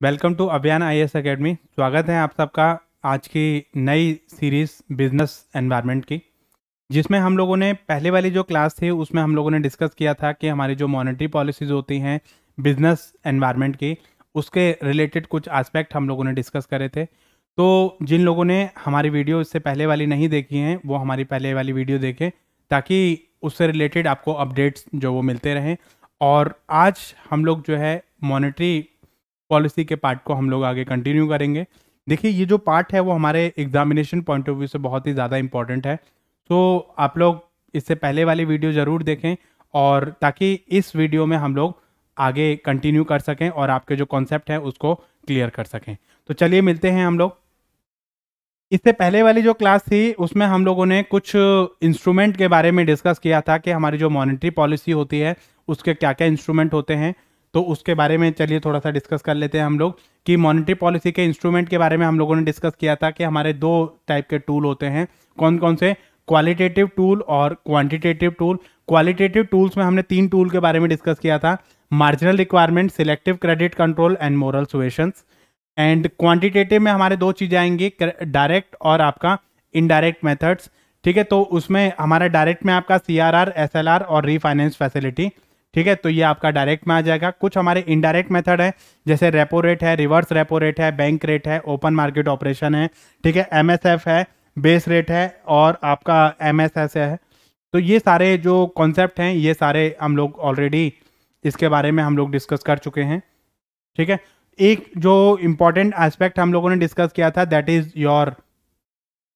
Welcome to अभियान I S academy स्वागत है आप सबका आज की नई सीरीज़ बिज़नेस एनवायरनमेंट की, जिसमें हम लोगों ने पहले वाली जो क्लास थी, उसमें हम लोगों ने डिस्कस किया था कि हमारी जो मॉनेटरी पॉलिसीज़ होती हैं बिज़नेस एनवायरनमेंट की, उसके रिलेटेड कुछ एस्पेक्ट हम लोगों ने डिस्कस करे थे। तो जिन लोगों ने हमारी वीडियो इससे पहले वाली नहीं देखी हैं, वो हमारी पहले वाली वीडियो देखें, ताकि उससे रिलेटेड आपको अपडेट्स जो वो मिलते रहें। और आज हम लोग जो है मॉनेटरी पॉलिसी के पार्ट को हम लोग आगे कंटिन्यू करेंगे। देखिए, ये जो पार्ट है वो हमारे एग्जामिनेशन पॉइंट ऑफ़ व्यू से बहुत ही ज़्यादा इंपॉर्टेंट है। तो आप लोग इससे पहले वाली वीडियो ज़रूर देखें और ताकि इस वीडियो में हम लोग आगे कंटिन्यू कर सकें और आपके जो कॉन्सेप्ट है उसको क्लियर कर सकें। तो चलिए मिलते हैं हम लोग। इससे पहले वाली जो क्लास थी, उसमें हम लोगों ने कुछ इंस्ट्रूमेंट के बारे में डिस्कस किया था कि हमारी जो मॉनेटरी पॉलिसी होती है, उसके क्या क्या इंस्ट्रूमेंट होते हैं। तो उसके बारे में चलिए थोड़ा सा डिस्कस कर लेते हैं हम लोग कि मॉनेटरी पॉलिसी के इंस्ट्रूमेंट के बारे में हम लोगों ने डिस्कस किया था कि हमारे दो टाइप के टूल होते हैं। कौन कौन से? क्वालिटेटिव टूल और क्वांटिटेटिव टूल क्वालिटेटिव टूल्स में हमने तीन टूल के बारे में डिस्कस किया था। Marginal requirement selective credit control and moral suasions and quantitative में हमारे दो चीज़ें आएँगी डायरेक्ट और आपका इनडायरेक्ट मेथड्स ठीक है तो उसमें हमारा डायरेक्ट में आपका C R R S L R और रीफाइनेंस फैसिलिटी ठीक है? तो ये आपका डायरेक्ट में आ जाएगा। कुछ हमारे इनडायरेक्ट मेथड है, जैसे रेपो रेट है रिवर्स रेपो रेट है बैंक रेट है ओपन मार्केट ऑपरेशन है, ठीक है? एमएसएफ है बेस रेट है और आपका एम है। तो ये सारे जो कॉन्सेप्ट हैं, ये सारे हम लोग ऑलरेडी इसके बारे में हम लोग डिस्कस कर चुके हैं। ठीक है? एक जो इंपॉर्टेंट एस्पेक्ट हम लोगों ने डिस्कस किया था that is your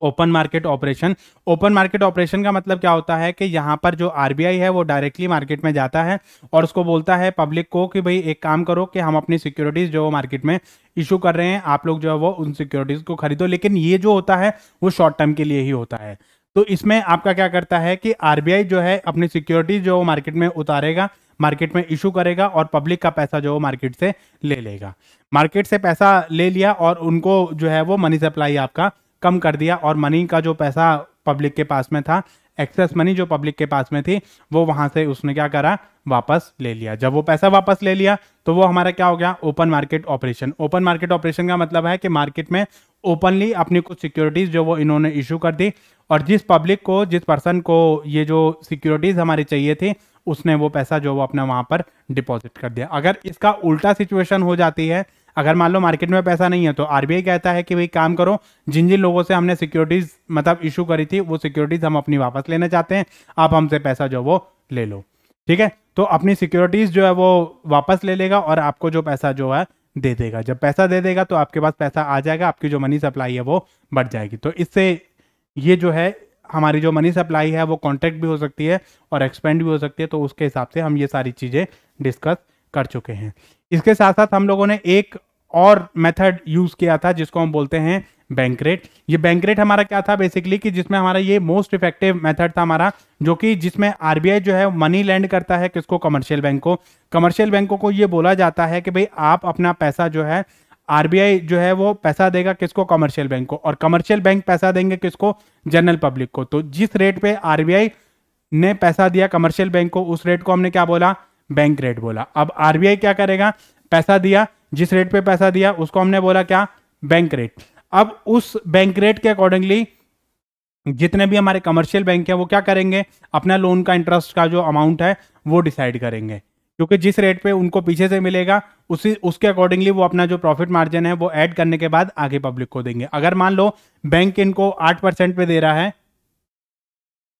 open market operation. Open market operation का मतलब क्या होता है कि यहाँ पर जो आरबीआई है वो डायरेक्टली मार्केट में जाता है और उसको बोलता है पब्लिक को कि भाई एक काम करो कि हम अपनी सिक्योरिटीज जो मार्केट में इशू कर रहे हैं, आप लोग जो है वो उन सिक्योरिटीज को खरीदो। लेकिन ये जो होता है, वो शॉर्ट टर्म के लिए ही होता है। तो इसमें आपका क्या करता है कि आरबीआई जो है अपनी सिक्योरिटीज जो मार्केट में उतारेगा, मार्केट में इशू करेगा और पब्लिक का पैसा जो मार्केट से ले लेगा। मार्केट से पैसा ले लिया और उनको जो है वो मनी सप्लाई आपका कम कर दिया और मनी का जो पैसा पब्लिक के पास में था एक्सेस मनी जो पब्लिक के पास में थी, वो वहाँ से उसने क्या करा? वापस ले लिया। जब वो पैसा वापस ले लिया तो वो हमारा क्या हो गया? Open market operation open market operation का मतलब है कि मार्केट में ओपनली अपनी कुछ सिक्योरिटीज जो वो इन्होंने इशू कर दी और जिस पब्लिक को, जिस पर्सन को ये जो सिक्योरिटीज हमारी चाहिए थी, उसने वो पैसा जो वो अपने वहाँ पर डिपॉजिट कर दिया। अगर इसका उल्टा सिचुएशन हो जाती है अगर मान लो मार्केट में पैसा नहीं है तो आरबीआई कहता है कि भाई काम करो। जिन जिन लोगों से हमने सिक्योरिटीज मतलब इशू करी थी, वो सिक्योरिटीज हम अपनी वापस लेना चाहते हैं। आप हमसे पैसा जो वो ले लो। ठीक है? तो अपनी सिक्योरिटीज जो है वो वापस ले लेगा और आपको जो पैसा जो है दे देगा। जब पैसा दे देगा तो आपके पास पैसा आ जाएगा, आपकी जो मनी सप्लाई है वो बढ़ जाएगी। तो इससे ये जो है, हमारी जो मनी सप्लाई है, वो कॉन्ट्रैक्ट भी हो सकती है और एक्सपेंड भी हो सकती है तो उसके हिसाब से हम ये सारी चीज़ें डिस्कस कर चुके हैं। इसके साथ साथ हम लोगों ने एक और मेथड यूज़ किया था, जिसको हम बोलते हैं बैंक रेट ये बैंक रेट हमारा क्या था? बेसिकली कि जिसमें हमारा ये मोस्ट इफ़ेक्टिव मेथड था हमारा, जो कि जिसमें आरबीआई जो है मनी लैंड करता है किसको? कमर्शियल बैंक को। कमर्शियल बैंकों को ये बोला जाता है कि भाई आप अपना पैसा जो है आरबीआई जो है, वो पैसा देगा किसको? कमर्शियल बैंक को। और कमर्शियल बैंक पैसा देंगे किसको? जनरल पब्लिक को। तो जिस रेट पे आरबीआई ने पैसा दिया कमर्शियल बैंक को, उस रेट को हमने क्या बोला? बैंक रेट बोला। अब आरबीआई क्या करेगा? पैसा दिया। जिस रेट पे पैसा दिया, उसको हमने बोला क्या? बैंक रेट अब उस बैंक रेट के अकॉर्डिंगली जितने भी हमारे कमर्शियल बैंक है, वो क्या करेंगे? अपना लोन का इंटरेस्ट का जो अमाउंट है, वो डिसाइड करेंगे। क्योंकि जिस रेट पे उनको पीछे से मिलेगा, उसी, उसके अकॉर्डिंगली वो अपना जो प्रॉफिट मार्जिन है, वो ऐड करने के बाद आगे पब्लिक को देंगे। अगर मान लो बैंक इनको आठ परसेंट पे दे रहा है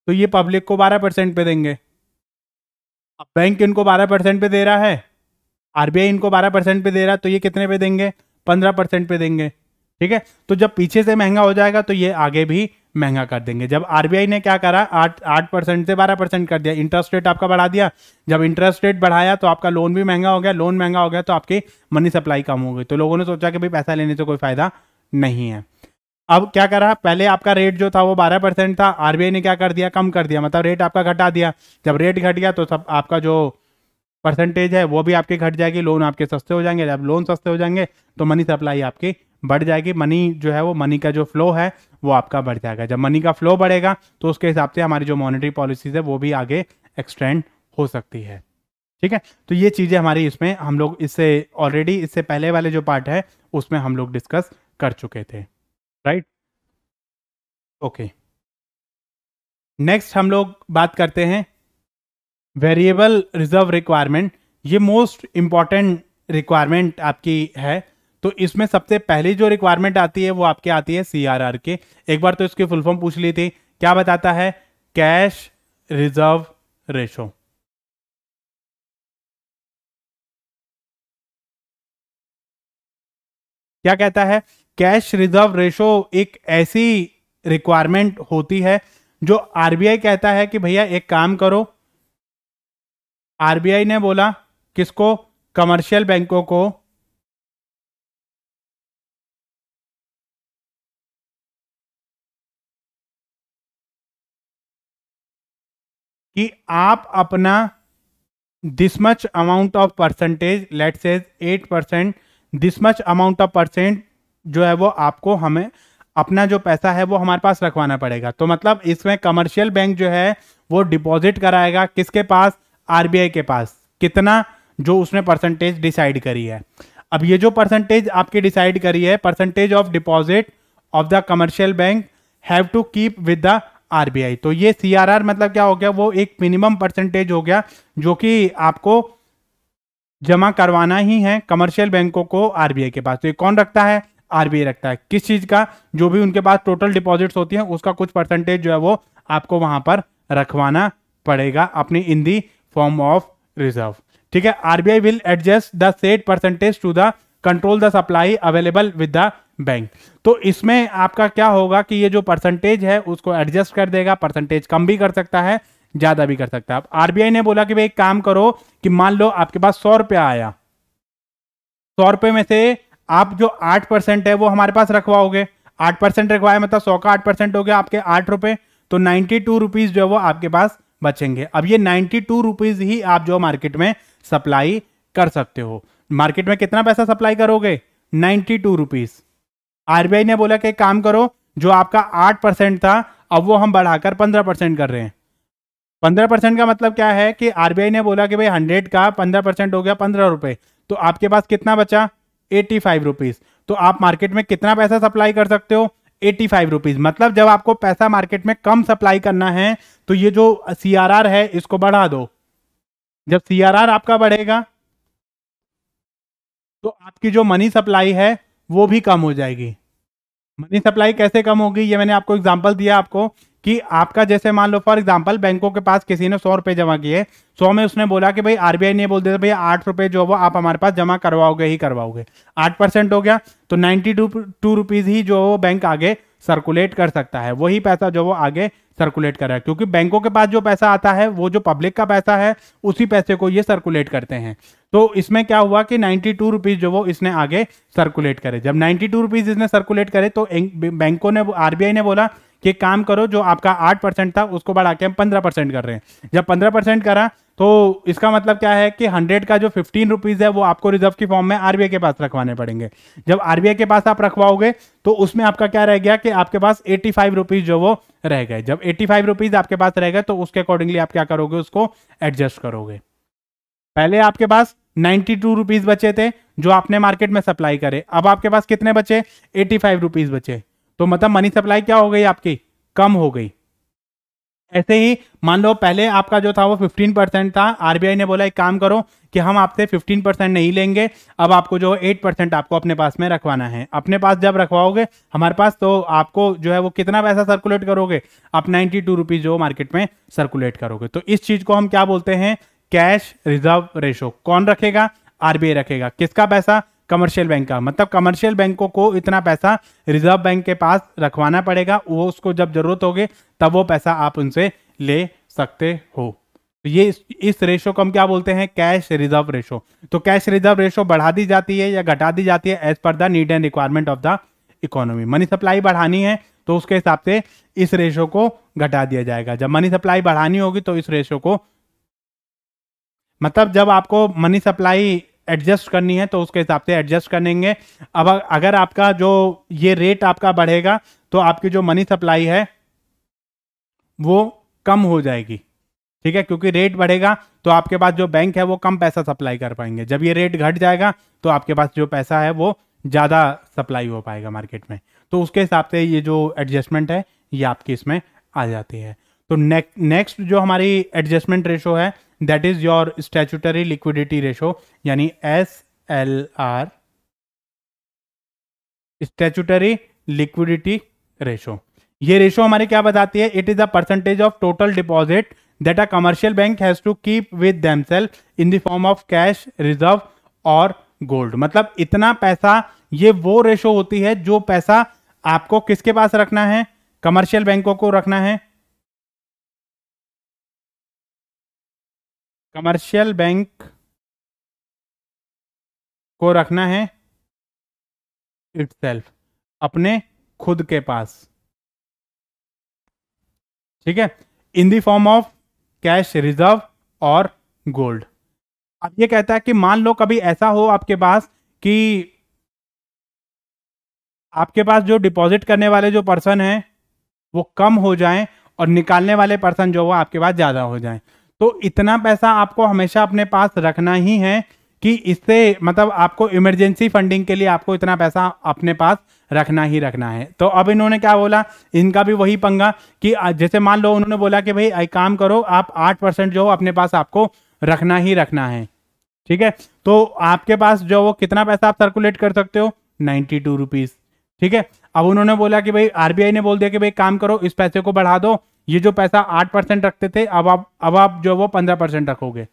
तो ये पब्लिक को बारह परसेंट पे देंगे। बैंक इनको बारह परसेंट पे दे रहा है, आरबीआई इनको बारह परसेंट पे दे रहा है तो ये कितने पे देंगे? पंद्रह परसेंट पे देंगे, ठीक है? तो जब पीछे से महँगा हो जाएगा तो ये आगे भी महँगा कर देंगे। जब आरबीआई ने क्या करा, आठ आठ परसेंट से बारह परसेंट कर दिया। इंटरेस्ट रेट आपका बढ़ा दिया। जब इंटरेस्ट रेट बढ़ाया तो आपका लोन भी महँगा हो गया। लोन महँगा हो गया तो आपकी मनी सप्लाई कम हो गई। तो लोगों ने सोचा कि भाई पैसा लेने से कोई फ़ायदा नहीं है। अब क्या करा? पहले आपका रेट जो था वो बारह परसेंट था आरबीआई ने क्या कर दिया? कम कर दिया। मतलब रेट आपका घटा दिया। जब रेट घट गया तो सब आपका जो परसेंटेज है वो भी आपकी घट जाएगी लोन आपके सस्ते हो जाएँगे। जब लोन सस्ते हो जाएँगे तो मनी सप्लाई आपकी बढ़ जाएगी। मनी जो है वो मनी का जो फ्लो है वो आपका बढ़ जाएगा। जब मनी का फ्लो बढ़ेगा तो उसके हिसाब से हमारी जो मॉनिटरी पॉलिसीज़ है वो भी आगे एक्सटेंड हो सकती है। ठीक है? तो ये चीज़ें हमारी इसमें हम लोग इससे ऑलरेडी इससे पहले वाले जो पार्ट है उसमें हम लोग डिस्कस कर चुके थे। राइट ओके नेक्स्ट हम लोग बात करते हैं वेरिएबल रिज़र्व रिक्वायरमेंट ये मोस्ट इंपॉर्टेंट रिक्वायरमेंट आपकी है। तो इसमें सबसे पहली जो रिक्वायरमेंट आती है, वो आपके आती है सीआरआर के। एक बार तो इसकी फुल फॉर्म पूछ ली थी। क्या बताता है? कैश रिज़र्व रेशो क्या कहता है? कैश रिज़र्व रेशो एक ऐसी रिक्वायरमेंट होती है जो आरबीआई कहता है कि भैया एक काम करो। आरबीआई ने बोला किसको? कमर्शियल बैंकों को। कि आप अपना this much amount of percentage let's say eight percent this much amount of percent जो है वो आपको हमें अपना जो पैसा है वो हमारे पास रखवाना पड़ेगा। तो मतलब इसमें कमर्शियल बैंक जो है, वो डिपॉजिट कराएगा किसके पास? आरबीआई के पास। कितना? जो उसने परसेंटेज डिसाइड करी है। अब ये जो परसेंटेज आपकी डिसाइड करी है percentage of deposit of the commercial bank have to keep with the RBI तो ये सीआरआर मतलब क्या हो गया? वो एक मिनिमम परसेंटेज हो गया, जो कि आपको जमा करवाना ही है कमर्शियल बैंकों को आरबीआई के पास। तो ये कौन रखता है? आरबीआई रखता है। किस चीज़ का? जो भी उनके पास टोटल डिपॉजिट्स होती हैं, उसका कुछ परसेंटेज जो है वो आपको वहाँ पर रखवाना पड़ेगा अपनी in the form of reserve ठीक है? RBI will adjust the set percentage to the control the supply available with the bank तो इसमें आपका क्या होगा कि ये जो परसेंटेज है, उसको एडजस्ट कर देगा। परसेंटेज कम भी कर सकता है, ज़्यादा भी कर सकता है। आरबीआई ने बोला कि भाई काम करो कि मान लो आपके पास सौ रुपया आया। सौ रुपए में से आप जो आठ परसेंट है वो हमारे पास रखवाओगे। आठ परसेंट रखवाए मतलब सौ का आठ परसेंट हो गया आपके आठ रुपए तो नाइन्टी टू रुपीज़ जो है वो आपके पास बचेंगे। अब ये नाइन्टी टू रुपीज़ ही आप जो मार्केट में सप्लाई कर सकते हो। मार्केट में कितना पैसा सप्लाई करोगे? नाइन्टी टू रुपीज़ आरबीआई ने बोला कि काम करो, जो आपका आठ परसेंट था, अब वो हम बढ़ाकर पंद्रह परसेंट कर रहे हैं। पंद्रह परसेंट का मतलब क्या है कि आरबीआई ने बोला कि भाई हंड्रेड का पंद्रह परसेंट हो गया पंद्रह रुपए। तो आपके पास कितना बचा? एटी फाइव रुपीज़ तो आप मार्केट में कितना पैसा सप्लाई कर सकते हो? एटी फाइव रुपीज़ मतलब जब आपको पैसा मार्केट में कम सप्लाई करना है तो ये जो सी आर आर है, इसको बढ़ा दो। जब सी आर आर आपका बढ़ेगा तो आपकी जो मनी सप्लाई है, वो भी कम हो जाएगी। मनी सप्लाई कैसे कम होगी? ये मैंने आपको एग्जांपल दिया आपको। कि आपका जैसे मान लो फॉर एग्जांपल बैंकों के पास किसी ने सौ रुपए जमा किए, सौ में उसने बोला कि भाई आरबीआई ने बोल दिया भैया, आठ रुपए जो वो आप हमारे पास जमा करवाओगे ही करवाओगे। आठ परसेंट हो गया तो नाइन्टी टू टू रुपीज़ ही जो वो बैंक आगे सर्कुलेट कर सकता है। वही पैसा जो वो आगे सर्कुलेट कर रहा है, क्योंकि बैंकों के पास जो पैसा आता है, वो जो पब्लिक का पैसा है, उसी पैसे को ये सर्कुलेट करते हैं। तो इसमें क्या हुआ कि नाइन्टी टू रुपीज़ जो वो इसने आगे सर्कुलेट करे। जब नाइन्टी टू रुपीज़ इसने सर्कुलेट करे तो बैंकों ने आरबीआई ने बोला कि काम करो, जो आपका आठ परसेंट था, उसको बढ़ा के हम पंद्रह परसेंट कर रहे हैं। जब पंद्रह परसेंट करा तो इसका मतलब क्या है कि हंड्रेड का जो फिफ्टीन रुपीज़ है, वो आपको रिज़र्व की फॉर्म में आरबीआई के पास रखवाने पड़ेंगे। जब आरबीआई के पास आप रखवाओगे तो उसमें आपका क्या रह गया कि आपके पास एटी फाइव रुपीज़ जो वो रह गए। जब एटी फाइव रुपीज़ आपके पास रह गए तो उसके अकॉर्डिंगली आप क्या करोगे, उसको एडजस्ट करोगे। पहले आपके पास नाइन्टी टू रुपीज़ बचे थे, जो आपने मार्केट में सप्लाई करे। अब आपके पास कितने बचे? एटी फाइव रुपीज़ बचे। तो मतलब मनी सप्लाई क्या हो गई आपकी? कम हो गई। ऐसे ही, मान लो पहले आपका जो था वो 15 परसेंट था आरबीआई ने बोला, एक काम करो कि हम आपसे 15 परसेंट नहीं लेंगे, अब आपको जो 8 परसेंट आपको अपने पास में रखवाना है। अपने पास जब रखवाओगे, हमारे पास तो आपको जो है वो कितना पैसा सर्कुलेट करोगे? आप नाइन्टी टू रुपीज़ जो मार्केट में सर्कुलेट करोगे। तो इस चीज़ को हम क्या बोलते हैं? कैश रिज़र्व रेशो कौन रखेगा? आरबीआई रखेगा। किसका पैसा? कमर्शियल बैंक का। मतलब कमर्शियल बैंकों को इतना पैसा रिज़र्व बैंक के पास रखवाना पड़ेगा वो उसको जब ज़रूरत होगी तब वो पैसा आप उनसे ले सकते हो। तो ये इस, रेशो को हम क्या बोलते हैं? कैश रिज़र्व रेशो तो कैश रिज़र्व रेशो बढ़ा दी जाती है या घटा दी जाती है as per the need and requirement of the economy money supply बढ़ानी है तो उसके हिसाब से इस रेशो को घटा दिया जाएगा। जब मनी सप्लाई बढ़ानी होगी तो इस रेशो को मतलब जब आपको मनी सप्लाई एडजस्ट करनी है तो उसके हिसाब से एडजस्ट करेंगे। अब अगर आपका जो ये रेट आपका बढ़ेगा तो आपकी जो मनी सप्लाई है, वो कम हो जाएगी। ठीक है? क्योंकि रेट बढ़ेगा तो आपके पास जो बैंक है, वो कम पैसा सप्लाई कर पाएँगे। जब ये रेट घट जाएगा तो आपके पास जो पैसा है, वो ज़्यादा सप्लाई हो पाएगा मार्केट में। तो उसके हिसाब से ये जो एडजस्टमेंट है, ये आपकी इसमें आ जाती है। तो नेक्स्ट जो हमारी एडजस्टमेंट रेशो है that is your statutory liquidity ratio यानी S L R statutory liquidity ratio ये रेशो हमारे क्या बताती है? It is the percentage of total deposit that a commercial bank has to keep with themself in the form of cash reserve और gold मतलब इतना पैसा, ये वो रेशो होती है जो पैसा आपको किसके पास रखना है? कमर्शियल बैंकों को रखना है। कमर्शियल बैंक को रखना है इट अपने खुद के पास। ठीक है? In the form of cash, reserve और गोल्ड। अब ये कहता है कि मान लो कभी ऐसा हो आपके पास कि आपके पास जो डिपॉजिट करने वाले जो पर्सन हैं, वो कम हो जाएँ और निकालने वाले पर्सन जो वो आपके पास ज़्यादा हो जाएँ। तो इतना पैसा आपको हमेशा अपने पास रखना ही है कि इससे मतलब आपको इमरजेंसी फंडिंग के लिए आपको इतना पैसा अपने पास रखना ही रखना है। तो अब इन्होंने क्या बोला? इनका भी वही पंगा कि जैसे मान लो उन्होंने बोला कि भाई आई काम करो, आप आठ परसेंट जो अपने पास आपको रखना ही रखना है। ठीक है? तो आपके पास जो वो कितना पैसा आप सर्कुलेट कर सकते हो? नाइन्टी टू रुपीज़ ठीक है? अब उन्होंने बोला कि भाई आरबीआई ने बोल दिया कि भाई काम करो, इस पैसे को बढ़ा दो ये जो पैसा आठ परसेंट रखते थे, अब आप अब आप जो वो पंद्रह परसेंट रखोगे।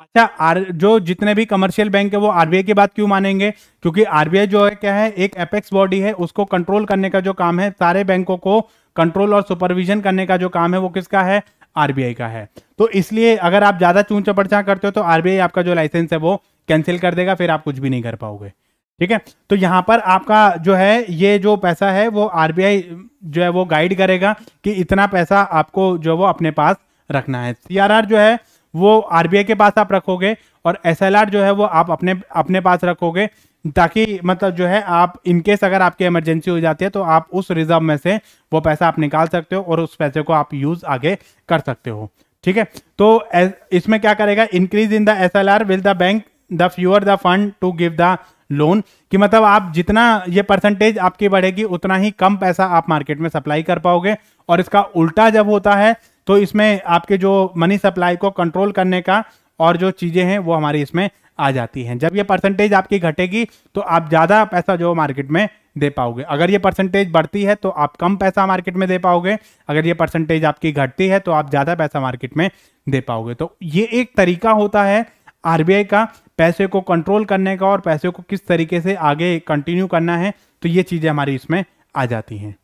अच्छा आर, जो जितने भी कमर्शियल बैंक है, वो आरबीआई की बात क्यों मानेंगे? क्योंकि आरबीआई जो है, क्या है, एक एपेक्स बॉडी है, उसको कंट्रोल करने का जो काम है, सारे बैंकों को कंट्रोल और सुपरविजन करने का जो काम है, वो किसका है? आरबीआई का है। तो इसलिए अगर आप ज़्यादा चूं चपड़चा करते हो तो आरबीआई आपका जो लाइसेंस है, वो कैंसिल कर देगा, फिर आप कुछ भी नहीं कर पाओगे। ठीक है? तो यहाँ पर आपका जो है, ये जो पैसा है, वो आरबीआई जो है, वो गाइड करेगा कि इतना पैसा आपको जो वो अपने पास रखना है। सीआरआर जो है, वो आरबीआई के पास आप रखोगे और एसएलआर जो है, वो आप अपने अपने पास रखोगे ताकि मतलब जो है, आप इनकेस अगर आपकी इमरजेंसी हो जाती है तो आप उस रिज़र्व में से वो पैसा आप निकाल सकते हो और उस पैसे को आप यूज़ आगे कर सकते हो। ठीक है? तो इसमें क्या करेगा? Increase in the S L R will the bank the fewer the fund to give the loan कि मतलब आप जितना ये परसेंटेज आपकी बढ़ेगी, उतना ही कम पैसा आप मार्केट में सप्लाई कर पाओगे। और इसका उल्टा जब होता है तो इसमें आपके जो मनी सप्लाई को कंट्रोल करने का और जो चीज़ें हैं, वो हमारी इसमें आ जाती हैं। जब ये परसेंटेज आपकी घटेगी तो आप ज़्यादा पैसा जो मार्केट में दे पाओगे। अगर ये परसेंटेज बढ़ती है तो आप कम पैसा मार्केट में दे पाओगे। अगर ये परसेंटेज आपकी घटती है तो आप ज़्यादा पैसा मार्केट में दे पाओगे। तो ये एक तरीका होता है आरबीआई का। पैसे को कंट्रोल करने का और पैसे को किस तरीके से आगे कंटिन्यू करना है तो ये चीज़ें हमारी इसमें आ जाती हैं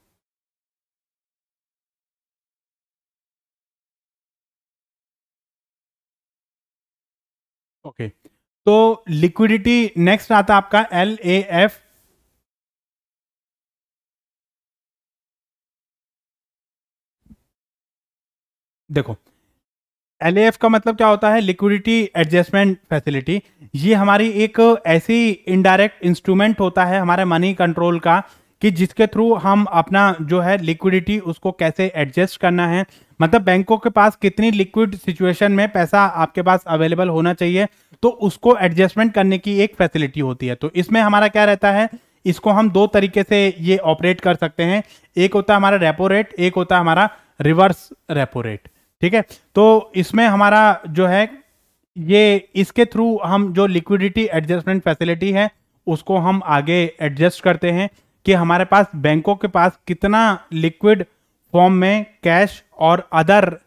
ओके okay. तो लिक्विडिटी नेक्स्ट आता आपका एल ए एफ़ देखो LAF का मतलब क्या होता है? लिक्विडिटी एडजस्टमेंट फैसिलिटी ये हमारी एक ऐसी इनडायरेक्ट इंस्ट्रूमेंट होता है हमारे मनी कंट्रोल का कि जिसके थ्रू हम अपना जो है लिक्विडिटी उसको कैसे एडजस्ट करना है। मतलब बैंकों के पास कितनी लिक्विड सिचुएशन में पैसा आपके पास अवेलेबल होना चाहिए तो उसको एडजस्टमेंट करने की एक फैसिलिटी होती है। तो इसमें हमारा क्या रहता है? इसको हम दो तरीके से ये ऑपरेट कर सकते हैं। एक होता है हमारा रेपो रेट एक होता है हमारा रिवर्स रेपो रेट ठीक है? तो इसमें हमारा जो है, ये इसके थ्रू हम जो लिक्विडिटी एडजस्टमेंट फैसिलिटी है, उसको हम आगे एडजस्ट करते हैं कि हमारे पास बैंकों के पास कितना लिक्विड फॉर्म में कैश और अदर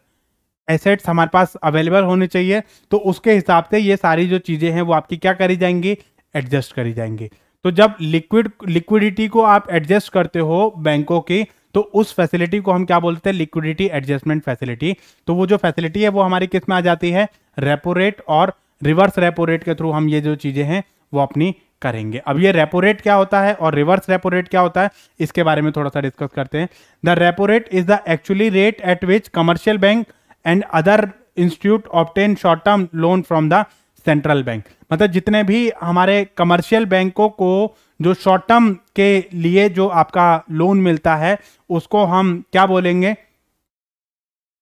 एसेट्स हमारे पास अवेलेबल होने चाहिए। तो उसके हिसाब से ये सारी जो चीज़ें हैं, वो आपकी क्या करी जाएँगी? एडजस्ट करी जाएँगी। तो जब लिक्विड लिक्विडिटी को आप एडजस्ट करते हो बैंकों की तो उस फैसिलिटी को हम क्या बोलते हैं? लिक्विडिटी एडजस्टमेंट फैसिलिटी तो वो जो फैसिलिटी है, वो हमारी किसमें आ जाती है? रेपो रेट और रिवर्स रेपो रेट के थ्रू हम ये जो चीज़ें हैं, वो अपनी करेंगे। अब ये रेपो रेट क्या होता है और रिवर्स रेपो रेट क्या होता है? इसके बारे में थोड़ा सा डिस्कस करते हैं। The repo rate is the actually rate at which commercial bank and other institute obtain short term loan from the central bank मतलब जितने भी हमारे कमर्शियल बैंकों को जो शॉर्ट टर्म के लिए जो आपका लोन मिलता है, उसको हम क्या बोलेंगे?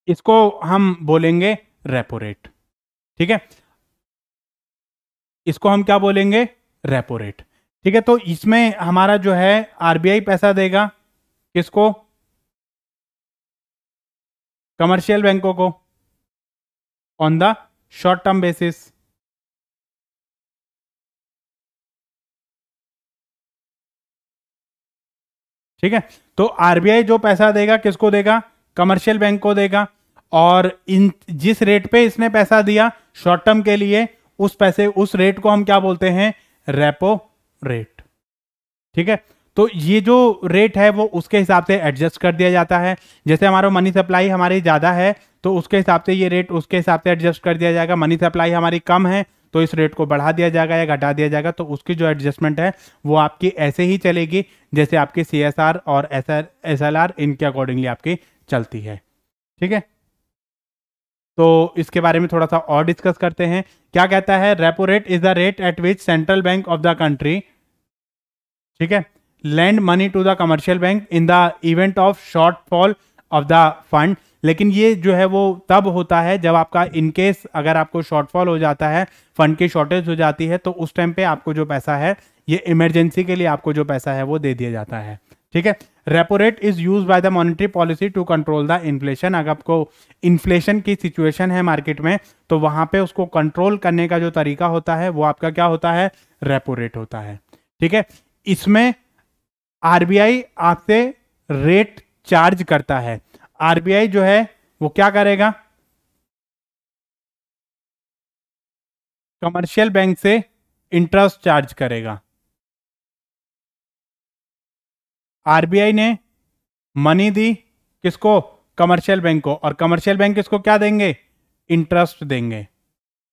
इसको हम बोलेंगे रेपो रेट ठीक है? इसको हम क्या बोलेंगे? रेपो रेट ठीक है तो इसमें हमारा जो है आरबीआई पैसा देगा। किसको? कमर्शियल बैंकों को। On the short term basis ठीक है? तो आरबीआई जो पैसा देगा, किसको देगा? कमर्शियल बैंक को देगा। और इन, जिस रेट पे इसने पैसा दिया शॉर्ट टर्म के लिए, उस पैसे, उस रेट को हम क्या बोलते हैं? रेपो रेट ठीक है? तो ये जो रेट है, वो उसके हिसाब से एडजस्ट कर दिया जाता है। जैसे हमारा मनी सप्लाई हमारी ज़्यादा है तो उसके हिसाब से ये रेट उसके हिसाब से एडजस्ट कर दिया जाएगा। मनी सप्लाई हमारी कम है तो इस रेट को बढ़ा दिया जाएगा या घटा दिया जाएगा तो उसकी जो एडजस्टमेंट है, वो आपकी ऐसे ही चलेगी जैसे आपकी सी और एस एस इनके अकॉर्डिंगली आपकी चलती है। ठीक है? तो इसके बारे में थोड़ा सा और डिस्कस करते हैं। क्या कहता है repo rate is the rate at which central bank of the country ठीक है lend money to the commercial bank in the event of shortfall of the fund लेकिन ये जो है वो तब होता है जब आपका इनकेस अगर आपको शॉर्टफॉल हो जाता है फंड की शॉर्टेज हो जाती है तो उस टाइम पे आपको जो पैसा है, ये इमरजेंसी के लिए आपको जो पैसा है वो दे दिया जाता है। ठीक है? Repo rate is use by the monetary policy to control the inflation अगर आपको इन्फ्लेशन की सिचुएशन है मार्केट में तो वहाँ पे उसको कंट्रोल करने का जो तरीका होता है, वो आपका क्या होता है? रेपो रेट होता है। ठीक है? इसमें आरबीआई आपसे रेट चार्ज करता है। आरबीआई जो है, वो क्या करेगा? कमर्शियल बैंक से इंटरेस्ट चार्ज करेगा। आरबीआई ने मनी दी किसको? कमर्शियल बैंक को। और कमर्शियल बैंक किसको क्या देंगे? इंटरेस्ट देंगे।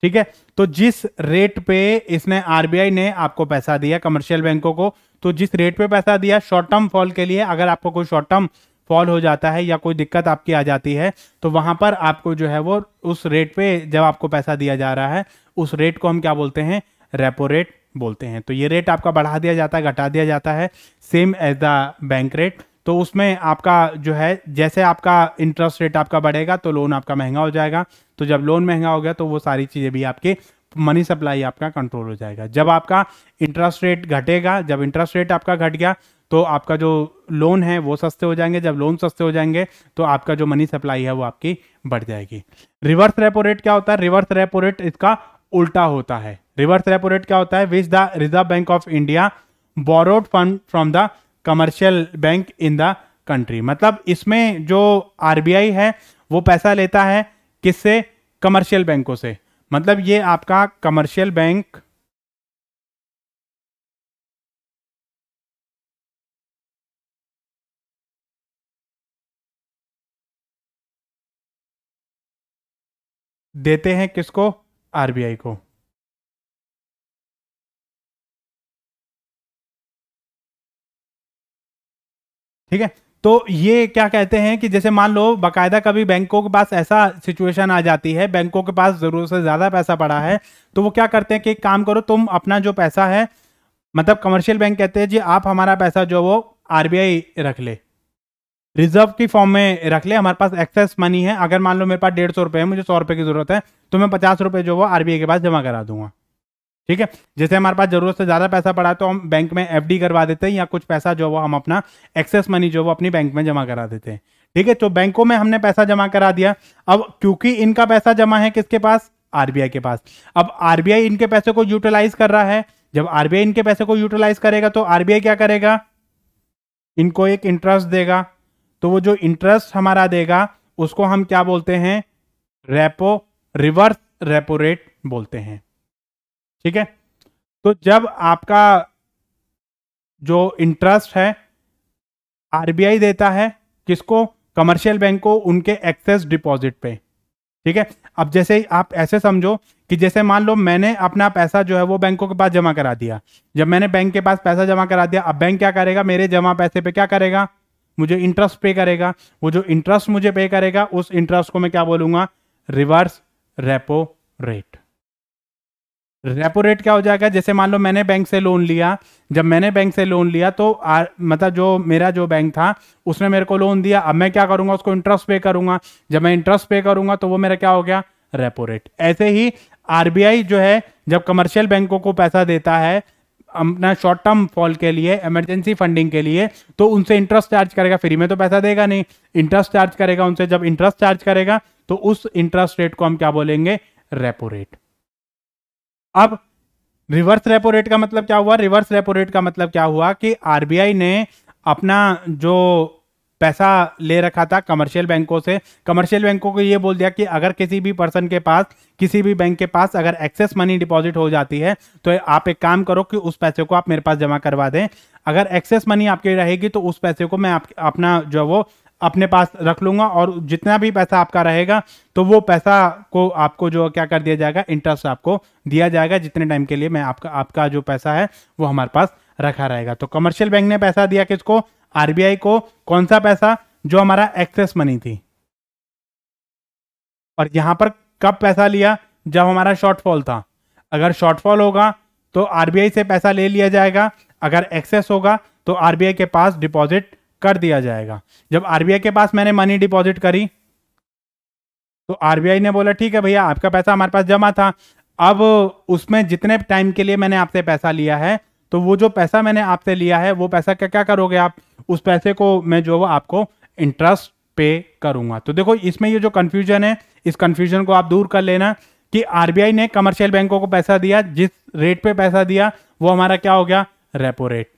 ठीक है? तो जिस रेट पे इसने आरबीआई ने आपको पैसा दिया कमर्शियल बैंकों को तो जिस रेट पे पैसा दिया शॉर्ट टर्म फॉल के लिए, अगर आपको कोई शॉर्ट टर्म फॉल हो जाता है या कोई दिक्कत आपकी आ जाती है तो वहाँ पर आपको जो है वो उस रेट पे जब आपको पैसा दिया जा रहा है, उस रेट को हम क्या बोलते हैं? रेपो रेट बोलते हैं। तो ये रेट आपका बढ़ा दिया जाता है, घटा दिया जाता है same as the bank rate तो उसमें आपका जो है, जैसे आपका इंटरेस्ट रेट आपका बढ़ेगा तो लोन आपका महँगा हो जाएगा। तो जब लोन महँगा हो गया तो वो सारी चीज़ें भी आपके मनी सप्लाई आपका कंट्रोल हो जाएगा। जब आपका इंटरेस्ट रेट घटेगा, जब इंटरेस्ट रेट आपका घट गया तो आपका जो लोन है वो सस्ते हो जाएँगे, जब लोन सस्ते हो जाएँगे तो आपका जो मनी सप्लाई है वो आपकी बढ़ जाएगी। रिवर्स रेपो रेट क्या होता है? रिवर्स रेपो रेट इसका उल्टा होता है। रिवर्स रेपो रेट क्या होता है? Which the Reserve Bank of India borrowed fund from the commercial bank in the country मतलब इसमें जो आरबीआई है, वो पैसा लेता है किससे? कमर्शियल बैंकों से। मतलब ये आपका कमर्शियल बैंक देते हैं किसको? आरबीआई को। ठीक है? तो ये क्या कहते हैं कि जैसे मान लो, बाकायदा कभी बैंकों के पास ऐसा सिचुएशन आ जाती है, बैंकों के पास ज़रूरत से ज़्यादा पैसा पड़ा है तो वो क्या करते हैं कि एक काम करो, तुम अपना जो पैसा है मतलब कमर्शियल बैंक कहते हैं जी, आप हमारा पैसा जो वो आरबीआई रख ले। रिज़र्व की फॉर्म में रख ले, हमारे पास एक्सेस मनी है, अगर मान लो मेरे पास डेढ़ सौ रुपये है, मुझे सौ रुपये की ज़रूरत है तो मैं पचास रुपये जो वो आरबीआई के पास जमा करा दूँगा। ठीक है? जैसे हमारे पास ज़रूरत से ज़्यादा पैसा पड़ा तो हम बैंक में एफडी करवा देते हैं या कुछ पैसा जो वो हम अपना एक्सेस मनी जो वो अपनी बैंक में जमा करा देते हैं। ठीक है? तो बैंकों में हमने पैसा जमा करा दिया। अब क्योंकि इनका पैसा जमा है किसके पास? आरबीआई के पास। अब आरबीआई इनके पैसे को यूटिलाइज कर रहा है। जब आरबीआई इनके पैसे को यूटिलाइज करेगा तो आरबीआई क्या करेगा? इनको एक इंटरेस्ट देगा। तो वो जो इंटरेस्ट हमारा देगा, उसको हम क्या बोलते हैं? रेपो रिवर्स रेपो रेट बोलते हैं। ठीक है? तो जब आपका जो इंटरेस्ट है आरबीआई देता है किसको? कमर्शियल बैंक को, उनके एक्सेस डिपॉजिट पे। ठीक है? अब जैसे आप ऐसे समझो कि जैसे मान लो मैंने अपना पैसा जो है वो बैंकों के पास जमा करा दिया। जब मैंने बैंक के पास पैसा जमा करा दिया, अब बैंक क्या करेगा? मेरे जमा पैसे पे क्या करेगा? मुझे इंटरेस्ट पे करेगा। वो जो इंटरेस्ट मुझे पे करेगा, उस इंटरेस्ट को मैं क्या बोलूँगा? Reverse repo rate repo rate क्या हो जाएगा? जैसे मान लो मैंने बैंक से लोन लिया। जब मैंने बैंक से लोन लिया तो आ, मतलब जो मेरा जो बैंक था उसने मेरे को लोन दिया। अब मैं क्या करूँगा? उसको इंटरेस्ट पे करूँगा। जब मैं इंटरेस्ट पे करूँगा तो वो मेरा क्या हो गया? रेपो रेट ऐसे ही आरबीआई जो है जब कमर्शियल बैंकों को पैसा देता है अपना शॉर्ट टर्म फॉल के लिए इमरजेंसी फंडिंग के लिए तो उनसे इंटरेस्ट चार्ज करेगा। फ्री में तो पैसा देगा नहीं। इंटरेस्ट चार्ज करेगा उनसे। जब इंटरेस्ट चार्ज करेगा तो उस इंटरेस्ट रेट को हम क्या बोलेंगे? रेपो रेट अब रिवर्स रेपो रेट का मतलब क्या हुआ? रिवर्स रेपो रेट का मतलब क्या हुआ कि आरबीआई ने अपना जो पैसा ले रखा था कमर्शियल बैंकों से कमर्शियल बैंकों को ये बोल दिया कि अगर किसी भी पर्सन के पास किसी भी बैंक के पास अगर एक्सेस मनी डिपॉजिट हो जाती है तो आप एक काम करो कि उस पैसे को आप मेरे पास जमा करवा दें। अगर एक्सेस मनी आपकी रहेगी तो उस पैसे को मैं आप, अपना जो वो अपने पास रख लूँगा और जितना भी पैसा आपका रहेगा तो वो पैसा को आपको जो क्या कर दिया जाएगा इंटरेस्ट आपको दिया जाएगा, जितने टाइम के लिए मैं आपका आपका जो पैसा है, वो हमारे पास रखा रहेगा। तो कमर्शियल बैंक ने पैसा दिया किसको? आरबीआई को। कौन सा पैसा? जो हमारा एक्सेस मनी थी। और यहाँ पर कब पैसा लिया? जब हमारा शॉर्टफॉल था। अगर शॉर्टफॉल होगा तो आरबीआई से पैसा ले लिया जाएगा। अगर एक्सेस होगा तो आरबीआई के पास डिपॉजिट कर दिया जाएगा। जब आरबीआई के पास मैंने मनी डिपॉजिट करी तो आरबीआई ने बोला, ठीक है भैया, आपका पैसा हमारे पास जमा था। अब उसमें जितने टाइम के लिए मैंने आपसे पैसा लिया है तो वो जो पैसा मैंने आपसे लिया है, वो पैसा क्या क्या करोगे आप? उस पैसे को मैं जो वो आपको इंटरेस्ट पे करूँगा। तो देखो, इसमें ये जो कंफ्यूजन है, इस कंफ्यूजन को आप दूर कर लेना कि आरबीआई ने कमर्शियल बैंकों को पैसा दिया, जिस रेट पे पैसा दिया, वो हमारा क्या हो गया? रेपो रेट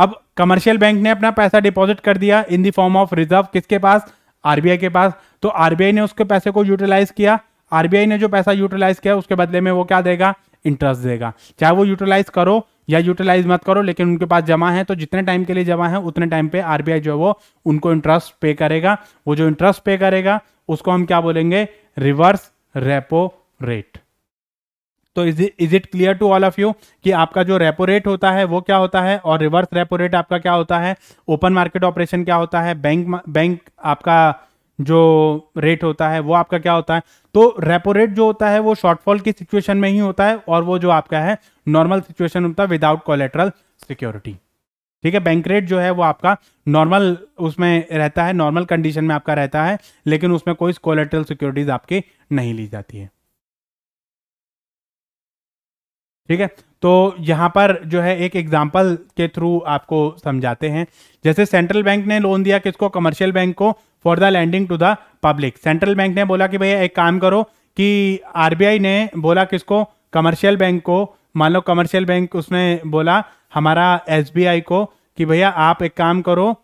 अब कमर्शियल बैंक ने अपना पैसा डिपॉजिट कर दिया in the form of reserve किसके पास? आरबीआई के पास। तो आरबीआई ने उसके पैसे को यूटिलाइज किया। आरबीआई ने जो पैसा यूटिलाइज किया, उसके बदले में वो क्या देगा? इंटरेस्ट देगा। चाहे वो यूटिलाइज करो या यूटिलाइज मत करो, लेकिन उनके पास जमा है तो जितने टाइम के लिए जमा है, उतने टाइम पे आरबीआई जो है वो उनको इंटरेस्ट पे करेगा। वो जो इंटरेस्ट पे करेगा, उसको हम क्या बोलेंगे? रिवर्स रेपो रेट तो is it clear to all of you कि आपका जो रेपो रेट होता है, वो क्या होता है? और रिवर्स रेपो रेट आपका क्या होता है? ओपन मार्केट ऑपरेशन क्या होता है? बैंक बैंक आपका जो रेट होता है, वो आपका क्या होता है? तो रेपो रेट जो होता है, वो शॉर्टफॉल की सिचुएशन में ही होता है और वो जो आपका है नॉर्मल सिचुएशन होता है विदाउट कोलेट्रल सिक्योरिटी ठीक है? बैंक रेट जो है, वो आपका नॉर्मल उसमें रहता है नॉर्मल कंडीशन में आपका रहता है, लेकिन उसमें कोई कोलेट्रल सिक्योरिटीज आपकी नहीं ली जाती है। ठीक है? तो यहाँ पर जो है एक एग्ज़ाम्पल के थ्रू आपको समझाते हैं। जैसे सेंट्रल बैंक ने लोन दिया किसको? कमर्शियल बैंक को for the lending to the public central bank ने बोला कि भैया, एक काम करो कि आरबीआई ने बोला किसको? कमर्शियल बैंक को। मान लो कमर्शियल बैंक उसने बोला हमारा एसबीआई को कि भैया, आप एक काम करो,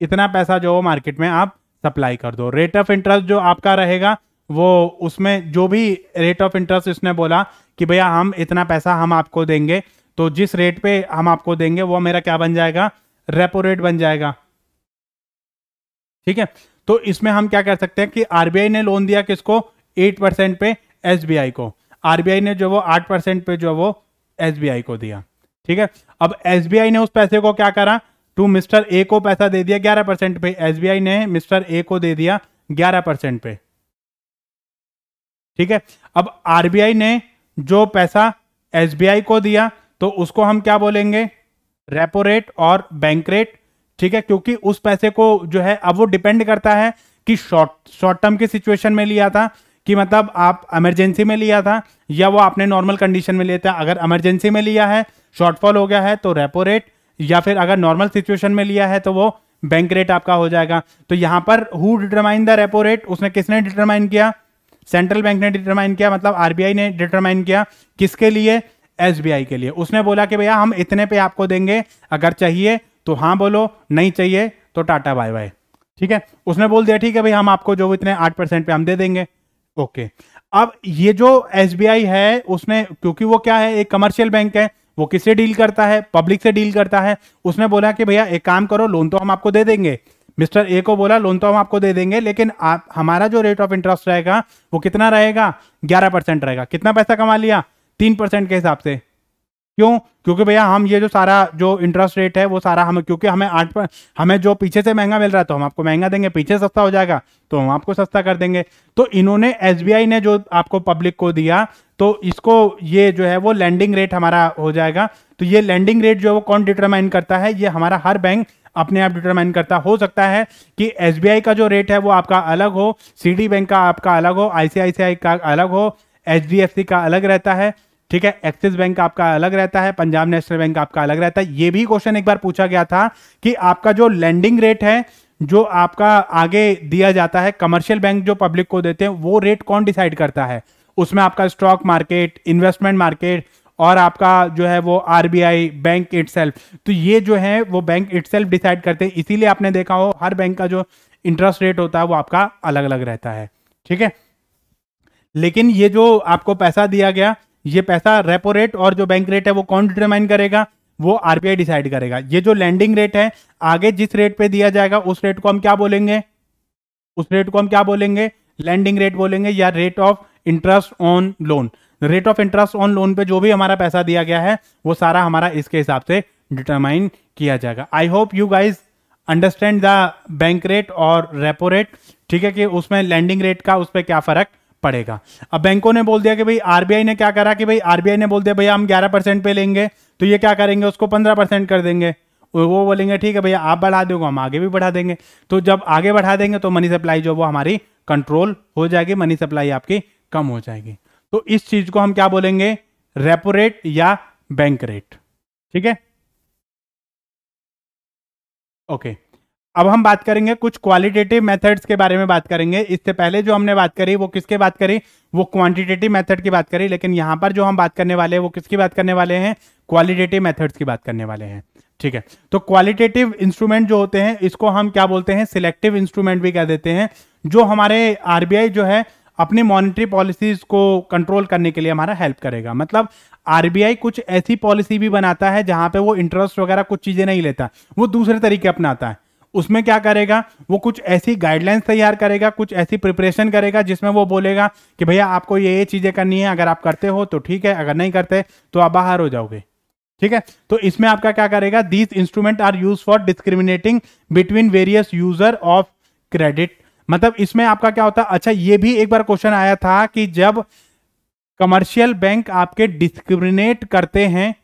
इतना पैसा जो मार्केट में आप सप्लाई कर दो। रेट ऑफ़ इंटरेस्ट जो आपका रहेगा वो उसमें जो भी रेट ऑफ़ इंटरेस्ट उसने बोला कि भैया हम इतना पैसा हम आपको देंगे तो जिस रेट पे हम आपको देंगे, वो मेरा क्या बन जाएगा? रेपो रेट बन जाएगा। ठीक है? तो इसमें हम क्या कर सकते हैं कि आरबीआई ने लोन दिया किसको? एट परसेंट पे एसबीआई को। आरबीआई ने जो वो आठ परसेंट पे जो वो एसबीआई को दिया। ठीक है? अब एसबीआई ने उस पैसे को क्या करा? टू मिस्टर ए को पैसा दे दिया ग्यारह परसेंट पे। एसबीआई ने मिस्टर ए को दे दिया ग्यारह परसेंट पे। ठीक है? अब आरबीआई ने जो पैसा एसबीआई को दिया तो उसको हम क्या बोलेंगे? रेपो रेट और बैंक रेट, ठीक है? क्योंकि उस पैसे को जो है, अब वो डिपेंड करता है कि शॉर्ट शॉर्ट टर्म की सिचुएशन में लिया था, कि मतलब आप इमरजेंसी में लिया था, या वो आपने नॉर्मल कंडीशन में लिया था। अगर इमरजेंसी में लिया है, शॉर्टफॉल हो गया है तो रेपो रेट, या फिर अगर नॉर्मल सिचुएशन में लिया है तो वो बैंक रेट आपका हो जाएगा। तो यहाँ पर who determine the repo rate उसने किसने डिटरमाइन किया? सेंट्रल बैंक ने डिटरमाइन किया मतलब आरबीआई ने डिटरमाइन किया किसके लिए? एसबीआई के लिए। उसने बोला कि भैया, हम इतने पे आपको देंगे, अगर चाहिए तो हाँ बोलो, नहीं चाहिए तो टाटा, बाय बाय। ठीक है? उसने बोल दिया, ठीक है भाई हम आपको जो इतने आठ परसेंट पे हम दे देंगे। ओके। अब ये जो एसबीआई है, उसने, क्योंकि वो क्या है, एक कमर्शियल बैंक है, वो किससे डील करता है? पब्लिक से डील करता है। उसने बोला कि भैया, एक काम करो, लोन तो हम आपको दे देंगे। मिस्टर ए को बोला, लोन तो हम आपको दे देंगे, लेकिन आप हमारा जो रेट ऑफ़ इंटरेस्ट रहेगा, वो कितना रहेगा? ग्यारह परसेंट रहेगा। कितना पैसा कमा लिया? तीन परसेंट के हिसाब से। क्यों? क्योंकि भैया, हम ये जो सारा, जो इंटरेस्ट रेट है, वो सारा हमें, क्योंकि हमें आठ पर, हमें जो पीछे से महँगा मिल रहा है तो हम आपको महँगा देंगे, पीछे सस्ता हो जाएगा तो हम आपको सस्ता कर देंगे। तो इन्होंने एसबीआई ने जो आपको पब्लिक को दिया तो इसको, ये जो है, वो लैंडिंग रेट हमारा हो जाएगा। तो ये लैंडिंग रेट जो है, वो कौन डिटरमाइन करता है? ये हमारा हर बैंक अपने आप डिटरमाइन करता। हो सकता है कि SBI का जो रेट है वो आपका अलग हो सी बैंक का आपका अलग हो आईसीआईसीआई का अलग हो HDFC का अलग रहता है, ठीक है? एक्सिस बैंक आपका अलग रहता है पंजाब नेशनल बैंक आपका अलग रहता है। ये भी क्वेश्चन एक बार पूछा गया था कि आपका जो लैंडिंग रेट है, जो आपका आगे दिया जाता है कमर्शियल बैंक जो पब्लिक को देते हैं, वो रेट कौन डिसाइड करता है? उसमें आपका स्टॉक मार्केट इन्वेस्टमेंट मार्केट और आपका जो है वो आरबीआई बैंक इटसेल्फ तो ये जो है वो बैंक इटसेल्फ डिसाइड करते हैं। इसीलिए आपने देखा हो, हर बैंक का जो इंटरेस्ट रेट होता है वो आपका अलग अलग रहता है। ठीक है? लेकिन ये जो आपको पैसा दिया गया, ये पैसा रेपो रेट और जो बैंक रेट है वो कौन डिटरमाइन करेगा? वो आरबीआई डिसाइड करेगा। ये जो लैंडिंग रेट है, आगे जिस रेट पे दिया जाएगा, उस रेट को हम क्या बोलेंगे? उस रेट को हम क्या बोलेंगे? लैंडिंग रेट बोलेंगे या rate of interest on loan rate of interest on loan पे जो भी हमारा पैसा दिया गया है, वो सारा हमारा इसके हिसाब से डिटरमाइन किया जाएगा। I hope you guys understand the bank rate और रेपो रेट ठीक है कि उसमें लैंडिंग रेट का उस पर क्या फ़र्क पड़ेगा। अब बैंकों ने बोल दिया कि भाई आरबीआई ने क्या करा कि भाई आरबीआई ने बोल दिया, भैया हम 11 परसेंट पे लेंगे। तो ये क्या करेंगे? उसको 15 परसेंट कर देंगे। वो बोलेंगे, ठीक है भैया, आप बढ़ा दोगे, हम आगे भी बढ़ा देंगे। तो जब आगे बढ़ा देंगे तो मनी सप्लाई जो वो हमारी कंट्रोल हो जाएगी मनी सप्लाई आपकी कम हो जाएगी। तो इस चीज़ को हम क्या बोलेंगे? रेपो रेट या बैंक रेट ठीक है? ओके अब हम बात करेंगे कुछ क्वालिटेटिव मेथड्स के बारे में बात करेंगे। इससे पहले जो हमने बात करी, वो किसके बात करी? वो क्वांटिटेटिव मेथड की बात करी, लेकिन यहाँ पर जो हम बात करने वाले हैं, वो किसकी बात करने वाले हैं? क्वालिटेटिव मेथड्स की बात करने वाले हैं। ठीक है? तो क्वालिटेटिव इंस्ट्रूमेंट जो होते हैं, इसको हम क्या बोलते हैं? सिलेक्टिव इंस्ट्रूमेंट भी कह देते हैं, जो हमारे आरबीआई जो है अपनी मॉनिटरी पॉलिसीज़ को कंट्रोल करने के लिए हमारा हेल्प करेगा। मतलब आरबीआई कुछ ऐसी पॉलिसी भी बनाता है जहाँ पे वो इंटरेस्ट वगैरह कुछ चीज़ें नहीं लेता। वो दूसरे तरीके अपनाता है। उसमें क्या करेगा? वो कुछ ऐसी गाइडलाइंस तैयार करेगा, कुछ ऐसी प्रिपरेशन करेगा जिसमें वो बोलेगा कि भैया, आपको ये ये चीज़ें करनी है, अगर आप करते हो तो ठीक है, अगर नहीं करते तो आप बाहर हो जाओगे। ठीक है? तो इसमें आपका क्या करेगा? These instrument are use for discriminating between various user of credit मतलब इसमें आपका क्या होता है? अच्छा ये भी एक बार क्वेश्चन आया था कि जब कमर्शियल बैंक आपके डिस्क्रिमिनेट करते हैं